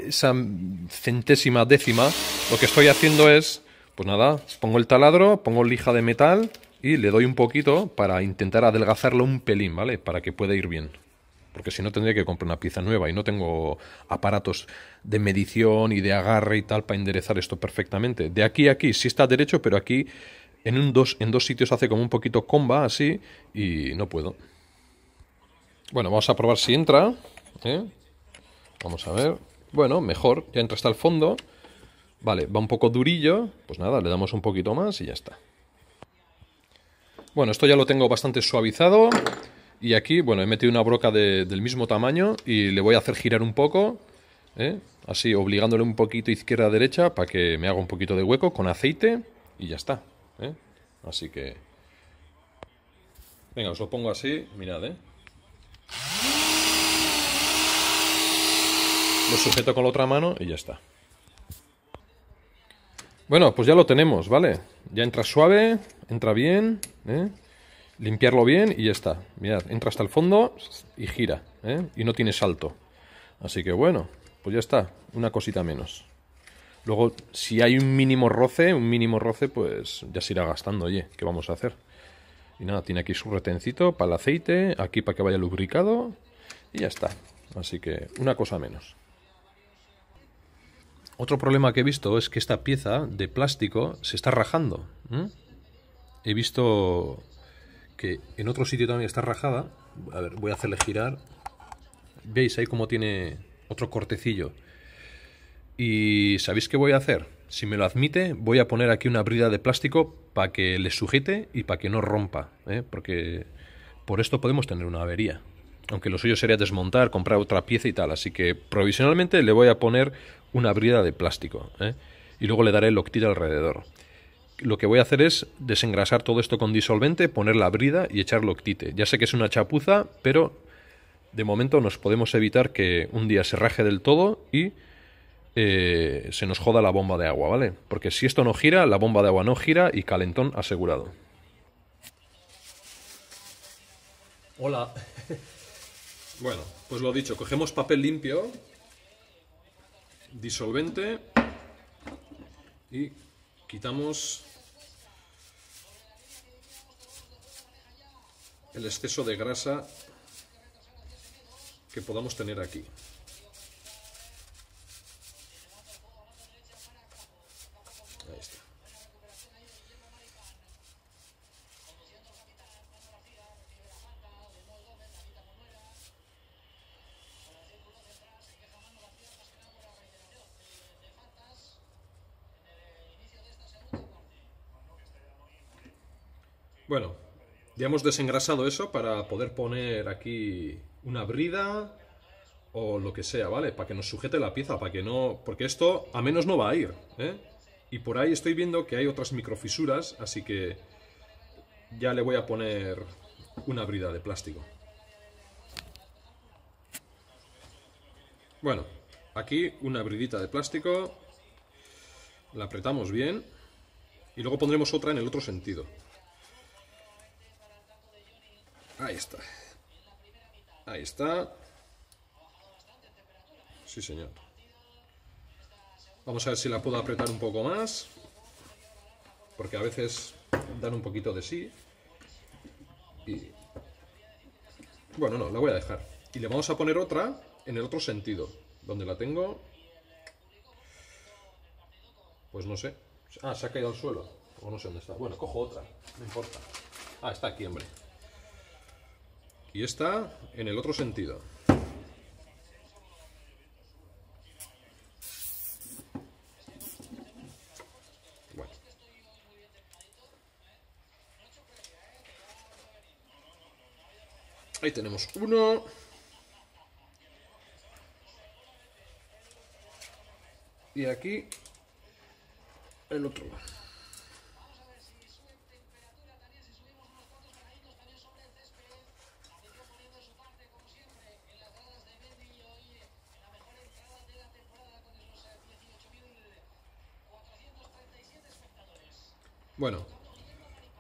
centésima décima, lo que estoy haciendo es, pues nada, pongo el taladro, pongo lija de metal y le doy un poquito para intentar adelgazarlo un pelín, ¿vale? Para que pueda ir bien. porque si no tendría que comprar una pieza nueva y no tengo aparatos de medición y de agarre y tal para enderezar esto perfectamente. De aquí a aquí sí está derecho, pero aquí en, dos, sitios hace como un poquito comba así y no puedo. Bueno, vamos a probar si entra. ¿eh? Vamos a ver. Bueno, mejor, ya entra hasta el fondo. Vale, va un poco durillo. Pues nada, le damos un poquito más y ya está. Bueno, esto ya lo tengo bastante suavizado. Y aquí, bueno, he metido una broca del mismo tamaño y le voy a hacer girar un poco, ¿eh? así obligándole un poquito izquierda a derecha para que me haga un poquito de hueco con aceite y ya está. Así que... Venga, os lo pongo así, mirad, ¿eh? Lo sujeto con la otra mano y ya está. Bueno, pues ya lo tenemos, ¿vale? Ya entra suave, entra bien, ¿eh? limpiarlo bien y ya está. Mirad, entra hasta el fondo y gira, ¿eh? y no tiene salto. Así que bueno, pues ya está, una cosita menos. Luego, si hay un mínimo roce, un mínimo roce, pues ya se irá gastando, oye, ¿qué vamos a hacer? Y nada, tiene aquí su retencito para el aceite, aquí para que vaya lubricado, y ya está. Así que una cosa menos. Otro problema que he visto es que esta pieza de plástico se está rajando. He visto que en otro sitio también está rajada. A ver, voy a hacerle girar. ¿Veis ahí cómo tiene otro cortecillo? Y ¿sabéis qué voy a hacer? Si me lo admite, voy a poner aquí una brida de plástico para que le sujete y para que no rompa, ¿eh? porque por esto podemos tener una avería. Aunque lo suyo sería desmontar, comprar otra pieza y tal. Así que provisionalmente le voy a poner una brida de plástico. ¿eh? Y luego le daré el octil alrededor lo que voy a hacer es desengrasar todo esto con disolvente, poner la brida y echar loctite. Ya sé que es una chapuza, pero de momento nos podemos evitar que un día se raje del todo y eh, se nos joda la bomba de agua, ¿vale? Porque si esto no gira, la bomba de agua no gira y calentón asegurado. Hola. bueno, pues lo dicho, cogemos papel limpio, disolvente y quitamos el exceso de grasa que podamos tener aquí. Bueno, ya hemos desengrasado eso para poder poner aquí una brida o lo que sea, ¿vale? Para que nos sujete la pieza, para que no... Porque esto a menos no va a ir, ¿eh? Y por ahí estoy viendo que hay otras microfisuras, así que ya le voy a poner una brida de plástico. Bueno, aquí una bridita de plástico, la apretamos bien y luego pondremos otra en el otro sentido. Ahí está. Ahí está. Sí, señor. Vamos a ver si la puedo apretar un poco más. Porque a veces dan un poquito de sí. Y... Bueno, no, la voy a dejar. Y le vamos a poner otra en el otro sentido. Donde la tengo... Pues no sé. Ah, se ha caído al suelo. O no sé dónde está. Bueno, cojo otra. No importa. Ah, está aquí, hombre y esta en el otro sentido. Ahí tenemos uno. Y aquí el otro. Bueno,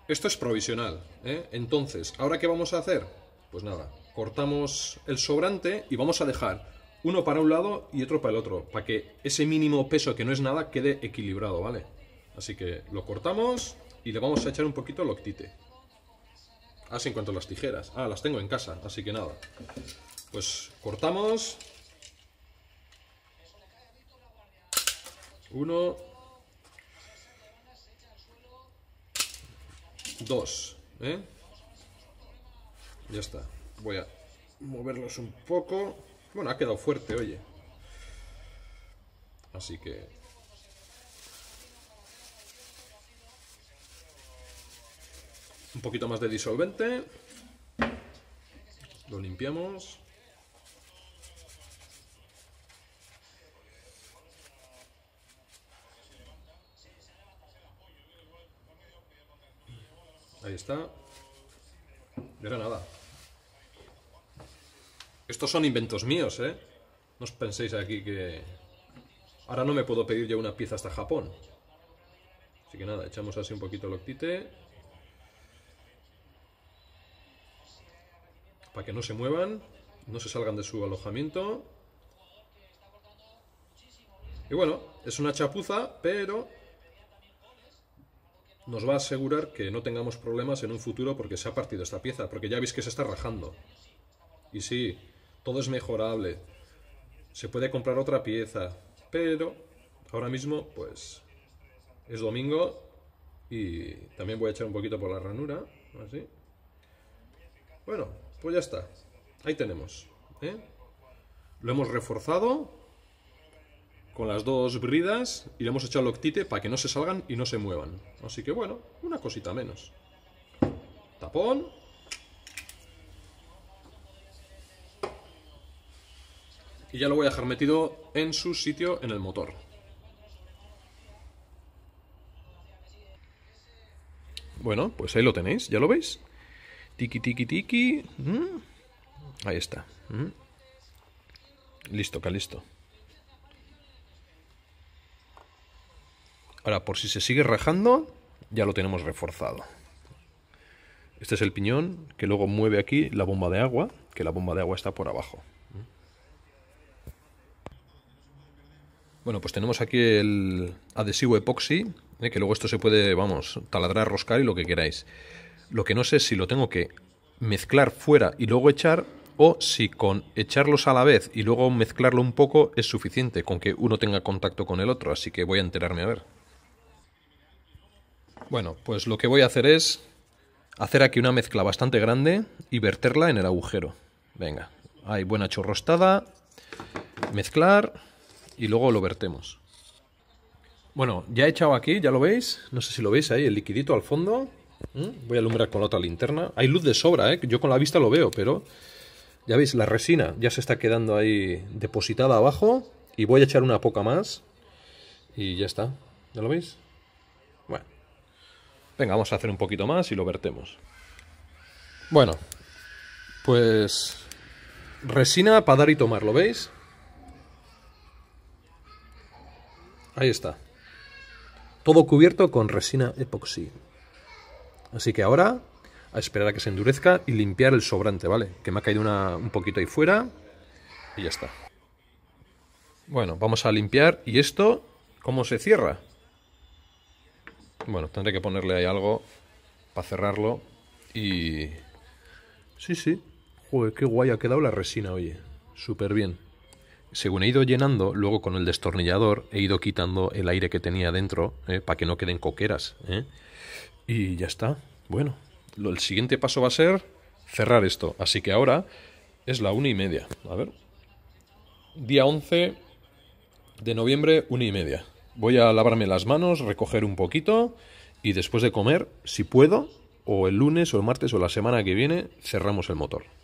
esto es provisional. ¿eh? Entonces, ¿ahora qué vamos a hacer? Pues nada, cortamos el sobrante y vamos a dejar uno para un lado y otro para el otro, para que ese mínimo peso que no es nada quede equilibrado, ¿vale? Así que lo cortamos y le vamos a echar un poquito loctite. Así en cuanto a las tijeras. Ah, las tengo en casa, así que nada. Pues cortamos. Uno. Dos. ¿eh? Ya está. Voy a moverlos un poco. Bueno, ha quedado fuerte, oye. Así que... Un poquito más de disolvente. Lo limpiamos. Ahí está. Y ahora nada. Estos son inventos míos, ¿eh? No os penséis aquí que... Ahora no me puedo pedir ya una pieza hasta Japón. Así que nada, echamos así un poquito el octite. Para que no se muevan, no se salgan de su alojamiento. Y bueno, es una chapuza, pero nos va a asegurar que no tengamos problemas en un futuro porque se ha partido esta pieza, porque ya veis que se está rajando. Y sí, todo es mejorable. Se puede comprar otra pieza, pero ahora mismo pues es domingo y también voy a echar un poquito por la ranura, así. Bueno, pues ya está. Ahí tenemos. ¿eh? Lo hemos reforzado con las dos bridas y le hemos echado el octite para que no se salgan y no se muevan. Así que bueno, una cosita menos. Tapón. Y ya lo voy a dejar metido en su sitio en el motor. Bueno, pues ahí lo tenéis, ¿ya lo veis? Tiki, tiki, tiki. Mm. Ahí está. Mm. Listo, listo. Ahora, por si se sigue rajando, ya lo tenemos reforzado. Este es el piñón que luego mueve aquí la bomba de agua, que la bomba de agua está por abajo. Bueno, pues tenemos aquí el adhesivo epoxi, eh, que luego esto se puede, vamos, taladrar, roscar y lo que queráis. Lo que no sé es si lo tengo que mezclar fuera y luego echar o si con echarlos a la vez y luego mezclarlo un poco es suficiente con que uno tenga contacto con el otro, así que voy a enterarme a ver. Bueno, pues lo que voy a hacer es hacer aquí una mezcla bastante grande y verterla en el agujero. Venga, hay buena chorrostada, mezclar y luego lo vertemos. Bueno, ya he echado aquí, ya lo veis, no sé si lo veis ahí, el liquidito al fondo. ¿Mm? Voy a alumbrar con otra linterna. Hay luz de sobra, ¿eh? yo con la vista lo veo, pero ya veis, la resina ya se está quedando ahí depositada abajo y voy a echar una poca más y ya está. ¿Ya lo veis? Venga, vamos a hacer un poquito más y lo vertemos. Bueno, pues resina para dar y tomar, ¿lo veis? Ahí está. Todo cubierto con resina epoxi. Así que ahora a esperar a que se endurezca y limpiar el sobrante, ¿vale? Que me ha caído un poquito ahí fuera y ya está. Bueno, vamos a limpiar. ¿Y esto cómo se cierra? Bueno, tendré que ponerle ahí algo para cerrarlo y... Sí, sí. Joder, qué guay ha quedado la resina, oye. Súper bien según he ido llenando, luego con el destornillador he ido quitando el aire que tenía dentro eh, para que no queden coqueras. Eh. Y ya está. Bueno, el siguiente paso va a ser cerrar esto. Así que ahora es la una y media. A ver. Día 11 de noviembre, una y media. Voy a lavarme las manos, recoger un poquito y después de comer, si puedo, o el lunes o el martes o la semana que viene, cerramos el motor.